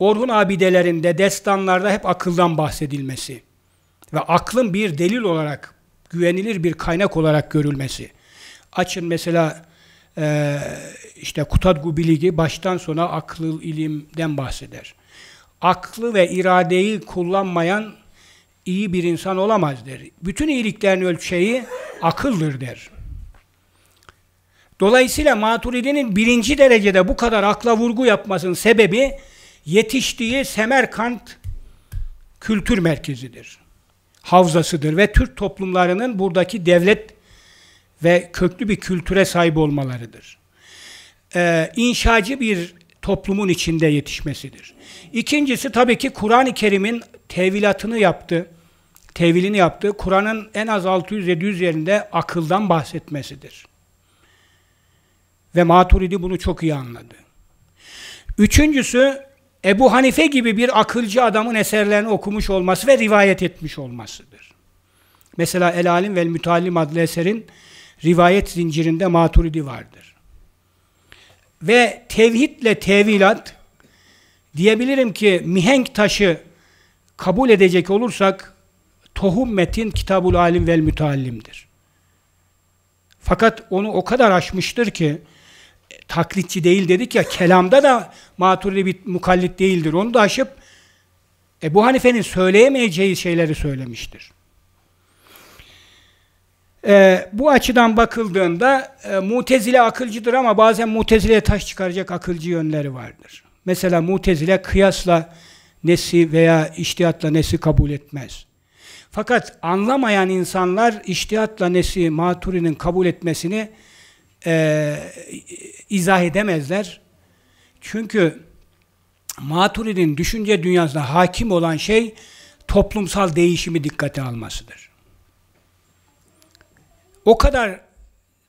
Orhun abidelerinde, destanlarda hep akıldan bahsedilmesi ve aklın bir delil olarak, güvenilir bir kaynak olarak görülmesi. Açın mesela e, işte Kutadgu Biligi baştan sona akıl ilimden bahseder. Aklı ve iradeyi kullanmayan iyi bir insan olamaz der. Bütün iyiliklerin ölçeği akıldır der. Dolayısıyla Maturidi'nin birinci derecede bu kadar akla vurgu yapmasının sebebi yetiştiği Semerkant kültür merkezidir. Havzasıdır ve Türk toplumlarının buradaki devlet ve köklü bir kültüre sahip olmalarıdır. Ee, inşacı bir toplumun içinde yetişmesidir. İkincisi tabii ki Kur'an-ı Kerim'in tevilatını yaptı, tevilini yaptı. Kur'an'ın en az 600-700 yerinde akıldan bahsetmesidir. Ve Maturidi bunu çok iyi anladı. Üçüncüsü Ebu Hanife gibi bir akılcı adamın eserlerini okumuş olması ve rivayet etmiş olmasıdır. Mesela El Alim vel Mütallim adlı eserin rivayet zincirinde maturidi vardır. Ve tevhidle tevilat diyebilirim ki mihenk taşı kabul edecek olursak tohum metin Kitabul Alim vel Mütallim'dir. Fakat onu o kadar aşmıştır ki taklitçi değil dedik ya, kelamda da maturidi bir mukallit değildir. Onu da aşıp Ebu Hanife'nin söyleyemeyeceği şeyleri söylemiştir. Ee, bu açıdan bakıldığında e, mutezile akılcıdır ama bazen mutezileye taş çıkaracak akılcı yönleri vardır. Mesela mutezile kıyasla nesi veya iştihatla nesi kabul etmez. Fakat anlamayan insanlar iştihatla nesi maturinin kabul etmesini e, izah edemezler. Çünkü Maturidi'nin düşünce dünyasında hakim olan şey toplumsal değişimi dikkate almasıdır. O kadar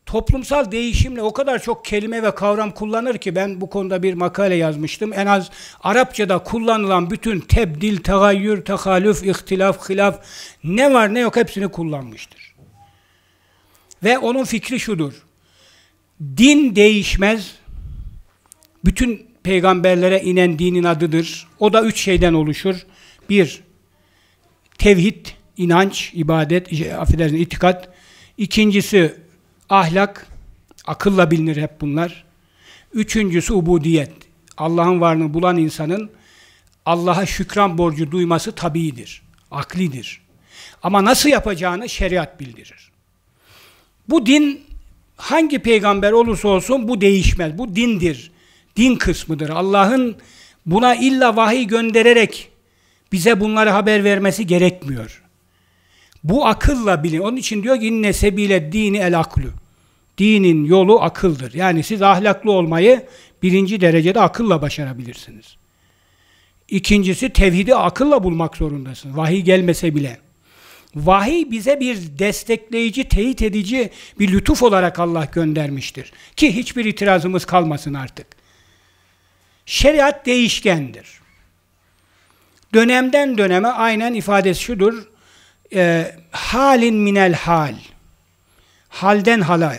toplumsal değişimle o kadar çok kelime ve kavram kullanır ki ben bu konuda bir makale yazmıştım. En az Arapçada kullanılan bütün tebdil, tegayyür, tehalüf, ihtilaf, hilaf ne var ne yok hepsini kullanmıştır. Ve onun fikri şudur. Din değişmez. Bütün peygamberlere inen dinin adıdır. O da üç şeyden oluşur. Bir, tevhid, inanç, ibadet, affedersiniz itikat. İkincisi ahlak, akılla bilinir hep bunlar. Üçüncüsü ubudiyet. Allah'ın varlığını bulan insanın Allah'a şükran borcu duyması tabiidir, aklidir. Ama nasıl yapacağını şeriat bildirir. Bu din hangi peygamber olursa olsun bu değişmez. Bu dindir. Din kısmıdır. Allah'ın buna illa vahiy göndererek bize bunları haber vermesi gerekmiyor. Bu akılla bilin. Onun için diyor ki inne sebile dini el aklu. Dinin yolu akıldır. Yani siz ahlaklı olmayı birinci derecede akılla başarabilirsiniz. İkincisi tevhidi akılla bulmak zorundasın. Vahiy gelmese bile. Vahiy bize bir destekleyici, teyit edici bir lütuf olarak Allah göndermiştir. Ki hiçbir itirazımız kalmasın artık. Şeriat değişkendir. Dönemden döneme aynen ifadesi şudur. E, halin minel hal. Halden hala.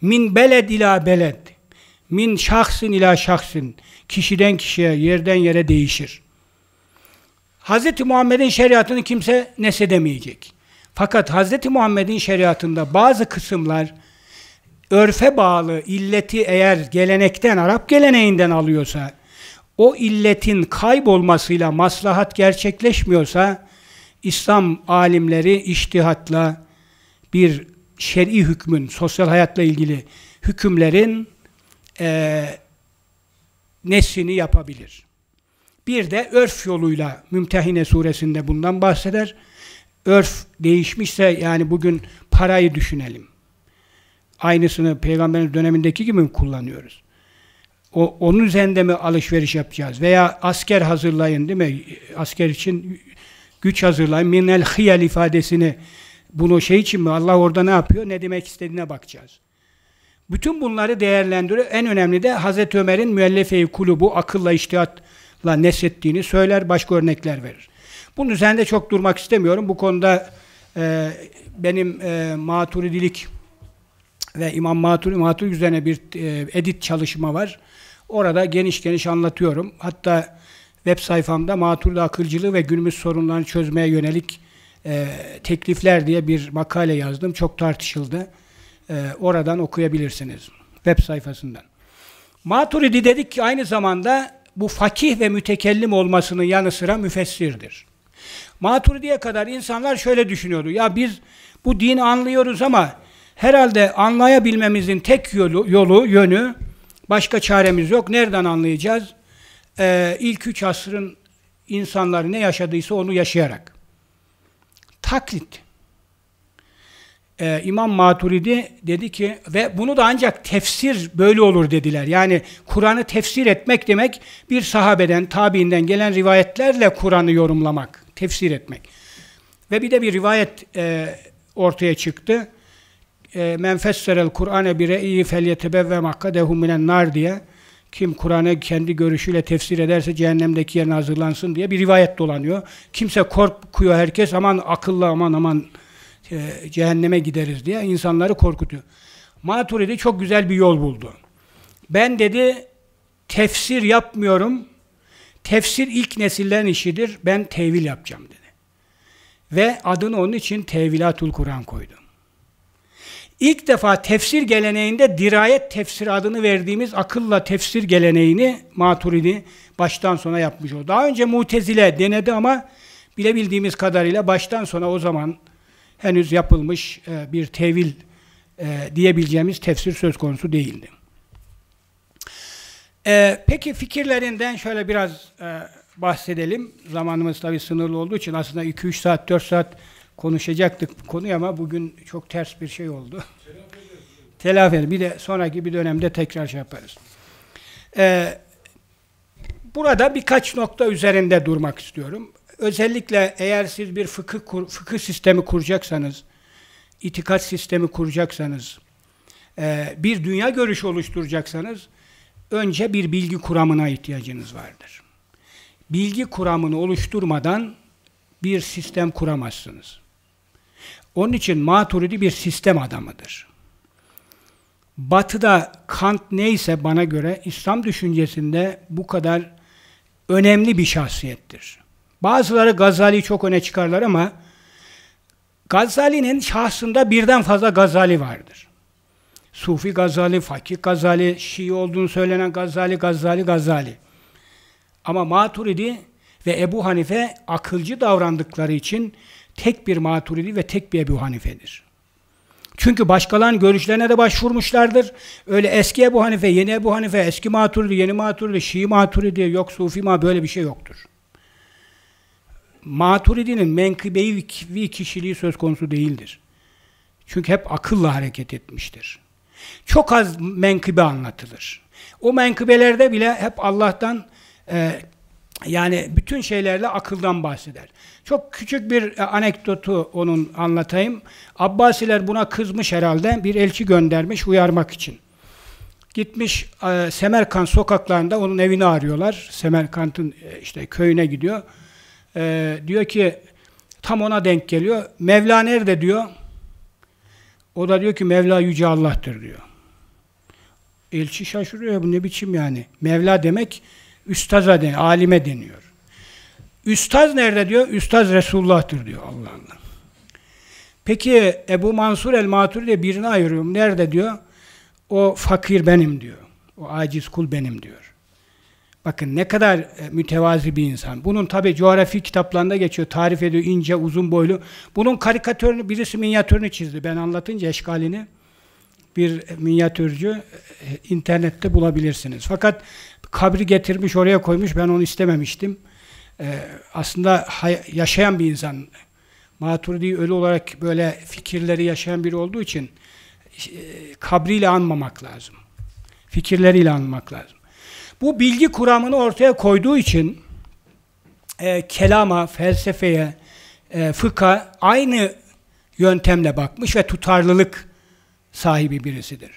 Min beled ila beled. Min şahsın ila şahsın. Kişiden kişiye, yerden yere değişir. Hz. Muhammed'in şeriatını kimse nesedemeyecek. Fakat Hz. Muhammed'in şeriatında bazı kısımlar örfe bağlı illeti eğer gelenekten, Arap geleneğinden alıyorsa, o illetin kaybolmasıyla maslahat gerçekleşmiyorsa, İslam alimleri iştihatla bir şer'i hükmün, sosyal hayatla ilgili hükümlerin e, neslini yapabilir. Bir de örf yoluyla Mümtehine suresinde bundan bahseder. Örf değişmişse yani bugün parayı düşünelim. Aynısını peygamberin dönemindeki gibi mi kullanıyoruz? O, onun üzerinde mi alışveriş yapacağız? Veya asker hazırlayın değil mi? Asker için güç hazırlayın. Minel hiyel ifadesini bunu şey için mi? Allah orada ne yapıyor? Ne demek istediğine bakacağız. Bütün bunları değerlendiriyor. En önemli de Hazreti Ömer'in müellefe-i kulubu akılla iştihatla nesrettiğini söyler, başka örnekler verir. Bunun üzerinde çok durmak istemiyorum. Bu konuda e, benim e, maturidilik ve İmam Maturi, Maturi üzerine bir e, edit çalışma var. Orada geniş geniş anlatıyorum. Hatta web sayfamda Maturidi akılcılığı ve günümüz sorunlarını çözmeye yönelik e, teklifler diye bir makale yazdım. Çok tartışıldı. E, oradan okuyabilirsiniz. Web sayfasından. Maturidi dedik ki aynı zamanda bu fakih ve mütekellim olmasının yanı sıra müfessirdir. Maturidiye kadar insanlar şöyle düşünüyordu. Ya biz bu dini anlıyoruz ama herhalde anlayabilmemizin tek yolu, yolu yönü başka çaremiz yok. Nereden anlayacağız? Ee, ilk üç asrın insanları ne yaşadıysa onu yaşayarak. Taklit. Ee, İmam Maturidi dedi ki ve bunu da ancak tefsir böyle olur dediler. Yani Kur'an'ı tefsir etmek demek bir sahabeden, tabiinden gelen rivayetlerle Kur'an'ı yorumlamak, tefsir etmek. Ve bir de bir rivayet e, ortaya çıktı. E, Men fesserel Kur'ane bi re'yi felyetebevve makkadehu minen nar diye kim Kur'an'ı kendi görüşüyle tefsir ederse cehennemdeki yerine hazırlansın diye bir rivayet dolanıyor. Kimse korkuyor herkes aman akıllı aman aman e, cehenneme gideriz diye insanları korkutuyor. Maturidi çok güzel bir yol buldu. Ben dedi tefsir yapmıyorum. Tefsir ilk nesillerin işidir. Ben tevil yapacağım dedi. Ve adını onun için Tevilatul Kur'an koydu. İlk defa tefsir geleneğinde dirayet tefsir adını verdiğimiz akılla tefsir geleneğini Maturidi baştan sona yapmış o. Daha önce Mutezile denedi ama bilebildiğimiz kadarıyla baştan sona o zaman henüz yapılmış e, bir tevil e, diyebileceğimiz tefsir söz konusu değildi. E, peki fikirlerinden şöyle biraz bahsedelim. Zamanımız tabii sınırlı olduğu için aslında 2-3 saat, 4 saat konuşacaktık bu konuyu ama bugün çok ters bir şey oldu. Telafi edelim. Bir de sonraki bir dönemde tekrar şey yaparız. Ee, burada birkaç nokta üzerinde durmak istiyorum. Özellikle eğer siz bir fıkıh, kur, fıkıh sistemi kuracaksanız, itikat sistemi kuracaksanız, e, bir dünya görüşü oluşturacaksanız, önce bir bilgi kuramına ihtiyacınız vardır. Bilgi kuramını oluşturmadan bir sistem kuramazsınız. Onun için Maturidi bir sistem adamıdır. Batı'da Kant neyse bana göre İslam düşüncesinde bu kadar önemli bir şahsiyettir. Bazıları Gazali'yi çok öne çıkarlar ama Gazali'nin şahsında birden fazla Gazali vardır. Sufi Gazali, Fakih Gazali, Şii olduğunu söylenen Gazali, Gazali, Gazali. Ama Maturidi ve Ebu Hanife akılcı davrandıkları için tek bir Maturidi ve tek bir Ebu Hanife'dir. Çünkü başkalarının görüşlerine de başvurmuşlardır. Öyle eski Ebu Hanife, yeni Ebu Hanife, eski Maturidi, yeni Maturidi, Şii Maturidi, yok Sufi ma böyle bir şey yoktur. Maturidi'nin menkıbeyi kişiliği söz konusu değildir. Çünkü hep akılla hareket etmiştir. Çok az menkıbe anlatılır. O menkıbelerde bile hep Allah'tan e, yani bütün şeylerle akıldan bahseder. Çok küçük bir e, anekdotu onun anlatayım. Abbasiler buna kızmış herhalde. Bir elçi göndermiş uyarmak için. Gitmiş e, Semerkant sokaklarında onun evini arıyorlar. Semerkant'ın e, işte köyüne gidiyor. E, diyor ki tam ona denk geliyor. Mevla nerede diyor. O da diyor ki Mevla Yüce Allah'tır diyor. Elçi şaşırıyor. Bu ne biçim yani? Mevla demek üstaza deniyor, alime deniyor. Üstaz nerede diyor? Üstaz Resulullah'tır diyor Allah Allah. Peki Ebu Mansur el-Maturidi birini ayırıyorum. Nerede diyor? O fakir benim diyor. O aciz kul benim diyor. Bakın ne kadar e, mütevazi bir insan. Bunun tabi coğrafi kitaplarında geçiyor. Tarif ediyor ince, uzun boylu. Bunun karikatörünü, birisi minyatürünü çizdi. Ben anlatınca eşkalini bir minyatürcü e, internette bulabilirsiniz. Fakat kabri getirmiş oraya koymuş. Ben onu istememiştim. Aslında yaşayan bir insan. Maturidi ölü olarak böyle fikirleri yaşayan biri olduğu için e, kabriyle anmamak lazım. Fikirleriyle anmak lazım. Bu bilgi kuramını ortaya koyduğu için e, kelama, felsefeye, e, fıkha aynı yöntemle bakmış ve tutarlılık sahibi birisidir.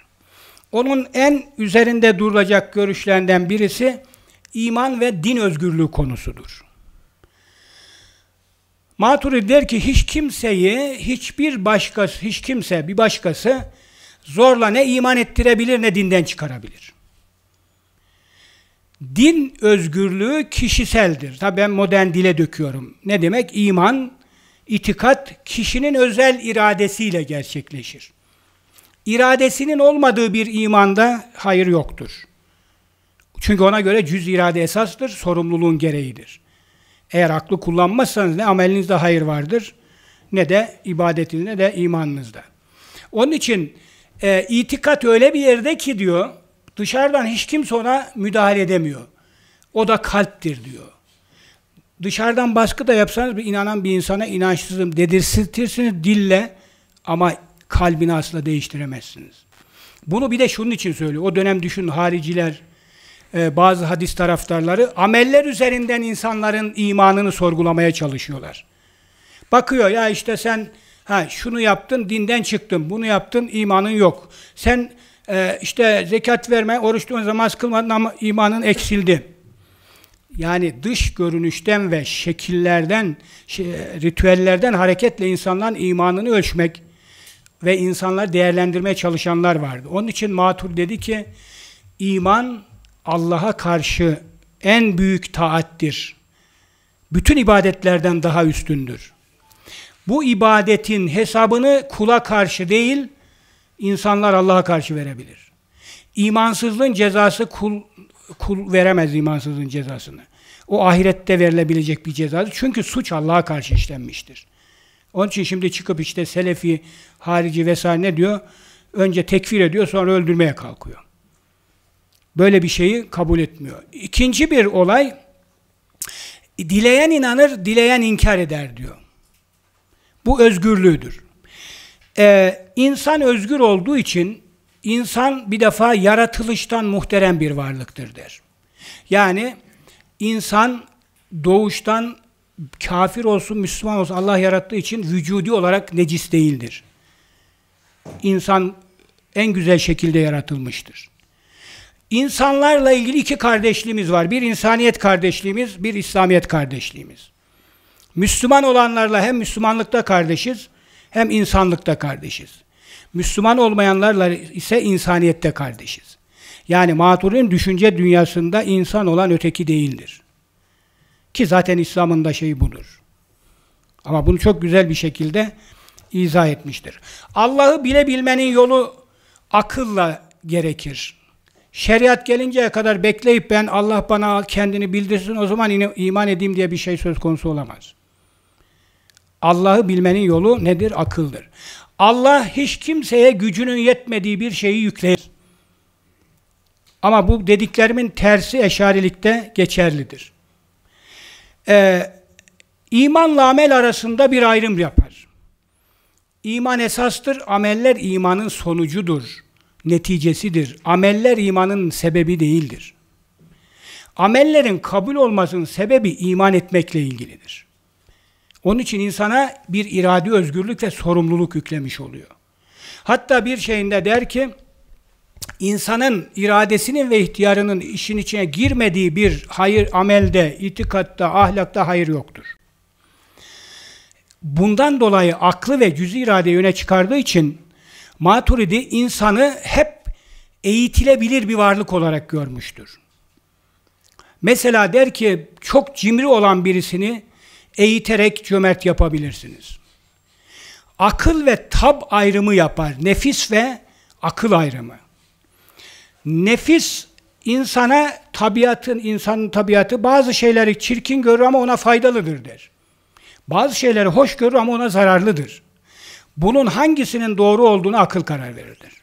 Onun en üzerinde durulacak görüşlerinden birisi iman ve din özgürlüğü konusudur. Maturidi der ki hiç kimseyi, hiçbir başkası, hiç kimse, bir başkası zorla ne iman ettirebilir ne dinden çıkarabilir. Din özgürlüğü kişiseldir. Tabi ben modern dile döküyorum. Ne demek? İman, itikat kişinin özel iradesiyle gerçekleşir. İradesinin olmadığı bir imanda hayır yoktur. Çünkü ona göre cüz irade esastır, sorumluluğun gereğidir. Eğer aklı kullanmazsanız ne amelinizde hayır vardır, ne de ibadetinizde ne de imanınızda. Onun için e, itikat öyle bir yerde ki diyor, dışarıdan hiç kimse ona müdahale edemiyor. O da kalptir diyor. Dışarıdan baskı da yapsanız bir inanan bir insana inançsızım dedirtirsiniz dille ama kalbini asla değiştiremezsiniz. Bunu bir de şunun için söylüyor. O dönem düşün hariciler, e, bazı hadis taraftarları ameller üzerinden insanların imanını sorgulamaya çalışıyorlar. Bakıyor ya işte sen ha şunu yaptın dinden çıktın, bunu yaptın imanın yok. Sen e, işte zekat verme, oruç tutma, namaz kılmadın ama imanın eksildi. Yani dış görünüşten ve şekillerden, ritüellerden hareketle insanların imanını ölçmek ve insanlar değerlendirmeye çalışanlar vardı. Onun için Matur dedi ki iman Allah'a karşı en büyük taattir. Bütün ibadetlerden daha üstündür. Bu ibadetin hesabını kula karşı değil, insanlar Allah'a karşı verebilir. İmansızlığın cezası kul, kul veremez imansızlığın cezasını. O ahirette verilebilecek bir cezadır. Çünkü suç Allah'a karşı işlenmiştir. Onun için şimdi çıkıp işte Selefi, harici vesaire ne diyor? Önce tekfir ediyor sonra öldürmeye kalkıyor. Böyle bir şeyi kabul etmiyor. İkinci bir olay, dileyen inanır, dileyen inkar eder diyor. Bu özgürlüğüdür. Ee, insan özgür olduğu için insan bir defa yaratılıştan muhterem bir varlıktır der. Yani insan doğuştan kafir olsun, Müslüman olsun Allah yarattığı için vücudi olarak necis değildir. İnsan en güzel şekilde yaratılmıştır. İnsanlarla ilgili iki kardeşliğimiz var. Bir insaniyet kardeşliğimiz, bir İslamiyet kardeşliğimiz. Müslüman olanlarla hem Müslümanlıkta kardeşiz, hem insanlıkta kardeşiz. Müslüman olmayanlarla ise insaniyette kardeşiz. Yani Maturi'nin düşünce dünyasında insan olan öteki değildir. Ki zaten İslam'ın da şeyi budur. Ama bunu çok güzel bir şekilde izah etmiştir. Allah'ı bilebilmenin yolu akılla gerekir. Şeriat gelinceye kadar bekleyip ben Allah bana kendini bildirsin o zaman iman edeyim diye bir şey söz konusu olamaz. Allah'ı bilmenin yolu nedir? Akıldır. Allah hiç kimseye gücünün yetmediği bir şeyi yükleyir. Ama bu dediklerimin tersi eşarilikte geçerlidir. Ee, imanla amel arasında bir ayrım yapar. İman esastır, ameller imanın sonucudur, neticesidir. Ameller imanın sebebi değildir. Amellerin kabul olmasının sebebi iman etmekle ilgilidir. Onun için insana bir iradi özgürlük ve sorumluluk yüklemiş oluyor. Hatta bir şeyinde der ki, insanın iradesinin ve ihtiyarının işin içine girmediği bir hayır amelde, itikatta, ahlakta hayır yoktur. Bundan dolayı aklı ve cüz irade yöne çıkardığı için Maturidi insanı hep eğitilebilir bir varlık olarak görmüştür. Mesela der ki çok cimri olan birisini eğiterek cömert yapabilirsiniz. Akıl ve tab ayrımı yapar. Nefis ve akıl ayrımı. Nefis insana tabiatın, insanın tabiatı bazı şeyleri çirkin görür ama ona faydalıdır der. Bazı şeyleri hoş görür ama ona zararlıdır. Bunun hangisinin doğru olduğunu akıl karar verirdir.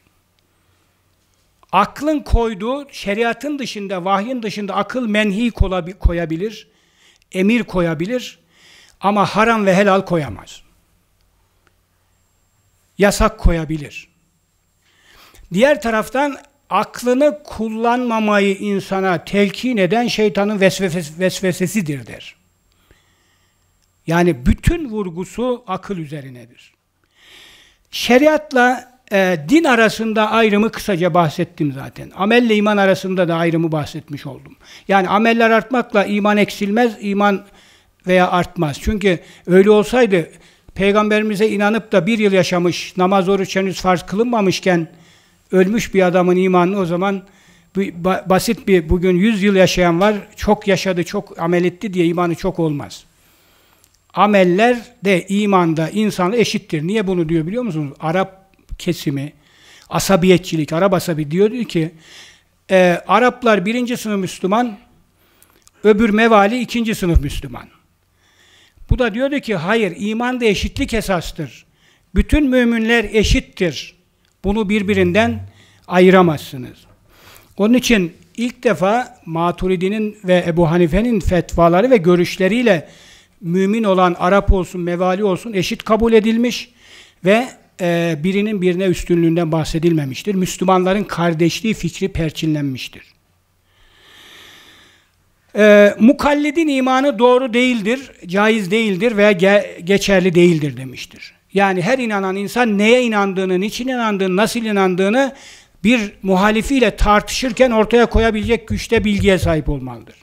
Aklın koyduğu, şeriatın dışında, vahyin dışında akıl menhi koyabilir, emir koyabilir ama haram ve helal koyamaz. Yasak koyabilir. Diğer taraftan aklını kullanmamayı insana telkin eden şeytanın vesvese, vesvesesidir der. Yani bütün vurgusu akıl üzerinedir. Şeriatla e, din arasında ayrımı kısaca bahsettim zaten. Amelle iman arasında da ayrımı bahsetmiş oldum. Yani ameller artmakla iman eksilmez, iman veya artmaz. Çünkü öyle olsaydı Peygamberimize inanıp da bir yıl yaşamış, namaz oruç henüz farz kılınmamışken ölmüş bir adamın imanı o zaman basit bir bugün 100 yıl yaşayan var, çok yaşadı, çok amel etti diye imanı çok olmaz. Ameller de imanda insanla eşittir. Niye bunu diyor biliyor musunuz? Arap kesimi, asabiyetçilik, Arap asabi diyor ki e, Araplar birinci sınıf Müslüman, öbür mevali ikinci sınıf Müslüman. Bu da diyordu ki hayır imanda eşitlik esastır. Bütün müminler eşittir. Bunu birbirinden ayıramazsınız. Onun için ilk defa Maturidi'nin ve Ebu Hanife'nin fetvaları ve görüşleriyle mümin olan Arap olsun, mevali olsun eşit kabul edilmiş ve e, birinin birine üstünlüğünden bahsedilmemiştir. Müslümanların kardeşliği fikri perçinlenmiştir. E, mukallidin imanı doğru değildir, caiz değildir veya ge geçerli değildir demiştir. Yani her inanan insan neye inandığını, niçin inandığını, nasıl inandığını bir muhalifiyle tartışırken ortaya koyabilecek güçte bilgiye sahip olmalıdır.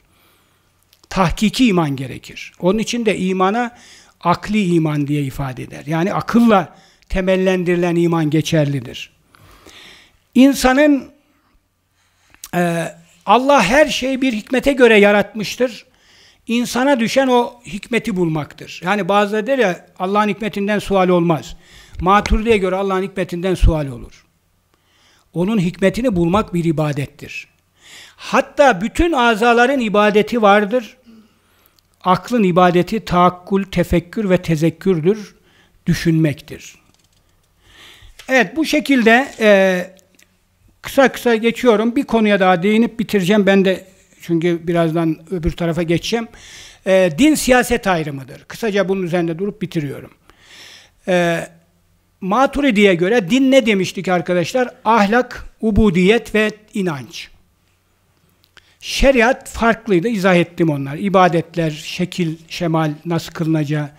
Tahkiki iman gerekir. Onun için de imana akli iman diye ifade eder. Yani akılla temellendirilen iman geçerlidir. İnsanın e, Allah her şeyi bir hikmete göre yaratmıştır. İnsana düşen o hikmeti bulmaktır. Yani bazıları der ya Allah'ın hikmetinden sual olmaz. Maturidi'ye göre Allah'ın hikmetinden sual olur. Onun hikmetini bulmak bir ibadettir. Hatta bütün azaların ibadeti vardır. Aklın ibadeti taakkul, tefekkür ve tezekkürdür. Düşünmektir. Evet bu şekilde e, kısa kısa geçiyorum. Bir konuya daha değinip bitireceğim. Ben de çünkü birazdan öbür tarafa geçeceğim. E, din siyaset ayrımıdır. Kısaca bunun üzerinde durup bitiriyorum. E, Maturidi'ye göre din ne demiştik arkadaşlar? Ahlak, ubudiyet ve inanç. Şeriat farklıydı, izah ettim onlar. İbadetler, şekil, şemal, nasıl kılınacağı.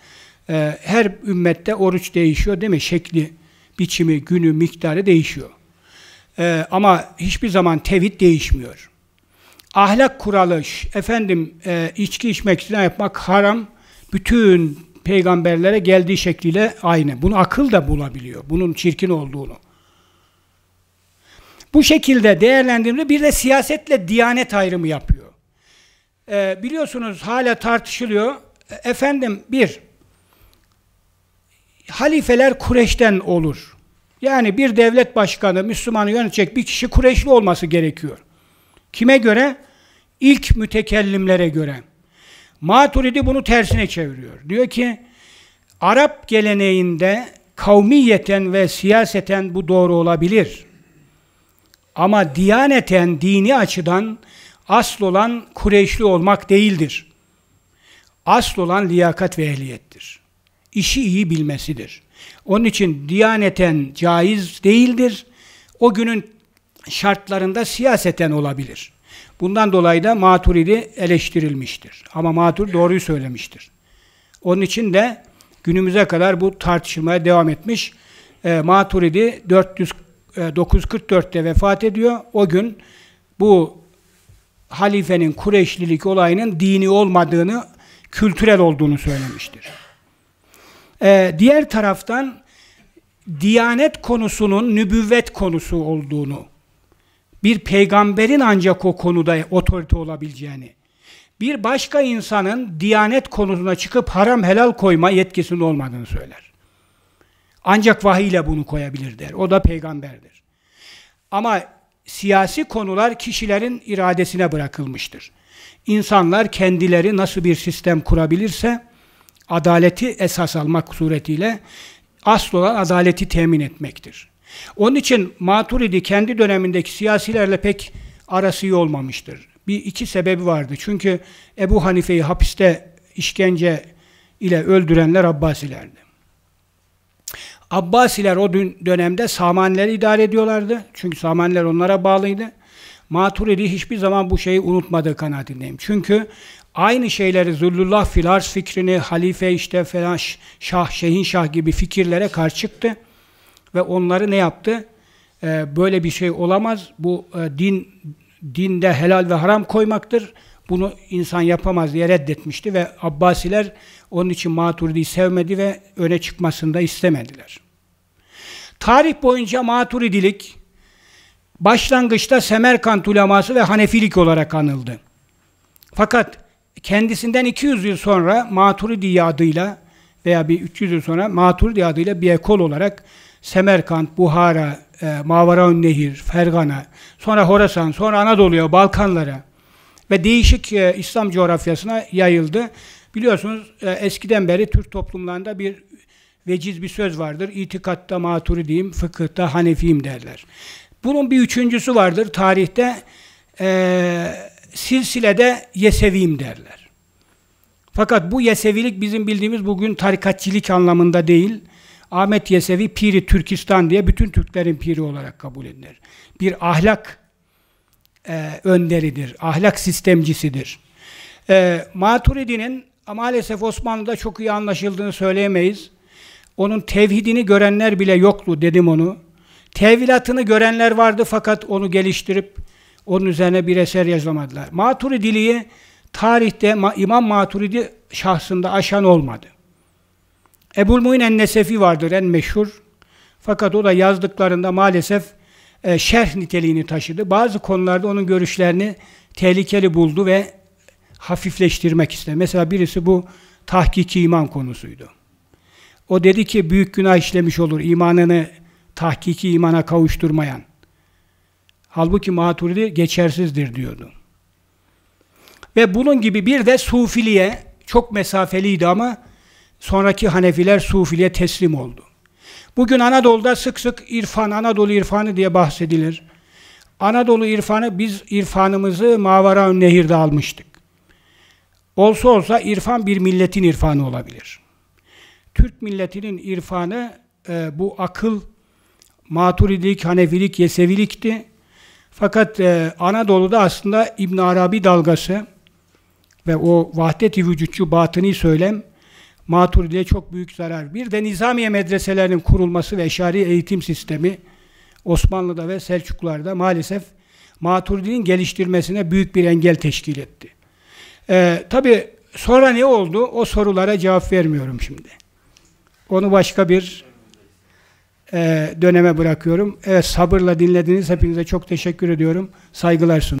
E, her ümmette oruç değişiyor değil mi? Şekli, biçimi, günü, miktarı değişiyor. E, ama hiçbir zaman tevhid değişmiyor. Ahlak kuralı, efendim e, içki içmek, zina yapmak haram. Bütün peygamberlere geldiği şekliyle aynı. Bunu akıl da bulabiliyor. Bunun çirkin olduğunu. Bu şekilde değerlendirdiğimde bir de siyasetle diyanet ayrımı yapıyor. e, biliyorsunuz hala tartışılıyor. Efendim bir, halifeler Kureş'ten olur. Yani bir devlet başkanı, Müslümanı yönetecek bir kişi Kureşli olması gerekiyor. Kime göre? İlk mütekellimlere göre. Maturidi bunu tersine çeviriyor. Diyor ki, Arap geleneğinde kavmiyeten ve siyaseten bu doğru olabilir. Ama diyaneten, dini açıdan asıl olan Kureyşli olmak değildir. Asıl olan liyakat ve ehliyettir. İşi iyi bilmesidir. Onun için diyaneten caiz değildir. O günün şartlarında siyaseten olabilir. Bundan dolayı da Maturidi eleştirilmiştir. Ama Matur doğruyu söylemiştir. Onun için de günümüze kadar bu tartışılmaya devam etmiş. E, Maturidi 400, e, 944'te vefat ediyor. O gün bu halifenin Kureyşlilik olayının dini olmadığını, kültürel olduğunu söylemiştir. Ee, diğer taraftan Diyanet konusunun nübüvvet konusu olduğunu, bir peygamberin ancak o konuda otorite olabileceğini, bir başka insanın Diyanet konusuna çıkıp haram helal koyma yetkisinin olmadığını söyler. Ancak vahiy ile bunu koyabilir der. O da peygamberdir. Ama siyasi konular kişilerin iradesine bırakılmıştır. İnsanlar kendileri nasıl bir sistem kurabilirse adaleti esas almak suretiyle asıl olan adaleti temin etmektir. Onun için Maturidi kendi dönemindeki siyasilerle pek arası iyi olmamıştır. Bir iki sebebi vardı. Çünkü Ebu Hanife'yi hapiste işkence ile öldürenler Abbasilerdi. Abbasiler o dönemde Samanileri idare ediyorlardı. Çünkü Samaniler onlara bağlıydı. Maturidi hiçbir zaman bu şeyi unutmadığı kanaatindeyim. Çünkü aynı şeyleri Zullullah Filars fikrini, halife işte falan şah, şehin şah gibi fikirlere karşı çıktı. Ve onları ne yaptı? Ee, böyle bir şey olamaz. Bu e, din dinde helal ve haram koymaktır. Bunu insan yapamaz diye reddetmişti ve Abbasiler onun için Maturidi'yi sevmedi ve öne çıkmasını da istemediler. Tarih boyunca Maturidilik başlangıçta Semerkant uleması ve Hanefilik olarak anıldı. Fakat kendisinden 200 yıl sonra Maturidi adıyla veya bir 300 yıl sonra Maturidi adıyla bir ekol olarak Semerkant, Buhara, e, Mavaraun Nehir, Fergana, sonra Horasan, sonra Anadolu'ya, Balkanlara ve değişik e, İslam coğrafyasına yayıldı. Biliyorsunuz e, eskiden beri Türk toplumlarında bir veciz bir söz vardır. İtikatta maturidiyim, fıkıhta hanefiyim derler. Bunun bir üçüncüsü vardır. Tarihte e, silsilede yeseviyim derler. Fakat bu yesevilik bizim bildiğimiz bugün tarikatçilik anlamında değil. Ahmet Yesevi Piri Türkistan diye bütün Türklerin piri olarak kabul edilir. Bir ahlak e, önderidir, ahlak sistemcisidir. E, Maturidi'nin maalesef Osmanlı'da çok iyi anlaşıldığını söyleyemeyiz. Onun tevhidini görenler bile yoktu dedim onu. Tevilatını görenler vardı fakat onu geliştirip onun üzerine bir eser yazamadılar. Maturidiliği tarihte İmam Maturidi şahsında aşan olmadı. Ebul Muin en-Nesefi vardır en meşhur. Fakat o da yazdıklarında maalesef e, şerh niteliğini taşıdı. Bazı konularda onun görüşlerini tehlikeli buldu ve hafifleştirmek istedi. Mesela birisi bu tahkiki iman konusuydu. O dedi ki büyük günah işlemiş olur imanını tahkiki imana kavuşturmayan. Halbuki Maturidi geçersizdir diyordu. Ve bunun gibi bir de Sufiliye çok mesafeliydi ama sonraki Hanefiler Sufiliye teslim oldu. Bugün Anadolu'da sık sık irfan, Anadolu irfanı diye bahsedilir. Anadolu irfanı, biz irfanımızı Mavara Nehir'de almıştık. Olsa olsa irfan bir milletin irfanı olabilir. Türk milletinin irfanı e, bu akıl, maturidilik, hanefilik, yesevilikti. Fakat e, Anadolu'da aslında İbn Arabi dalgası ve o vahdet-i vücutçu batıni söylem Maturidi'ye çok büyük zarar. Bir de Nizamiye medreselerinin kurulması ve eşari eğitim sistemi Osmanlı'da ve Selçuklular'da maalesef Maturidi'nin geliştirmesine büyük bir engel teşkil etti. Ee, Tabi sonra ne oldu? O sorulara cevap vermiyorum şimdi. Onu başka bir döneme bırakıyorum. Evet sabırla dinlediniz. Hepinize çok teşekkür ediyorum. Saygılar sunuyorum.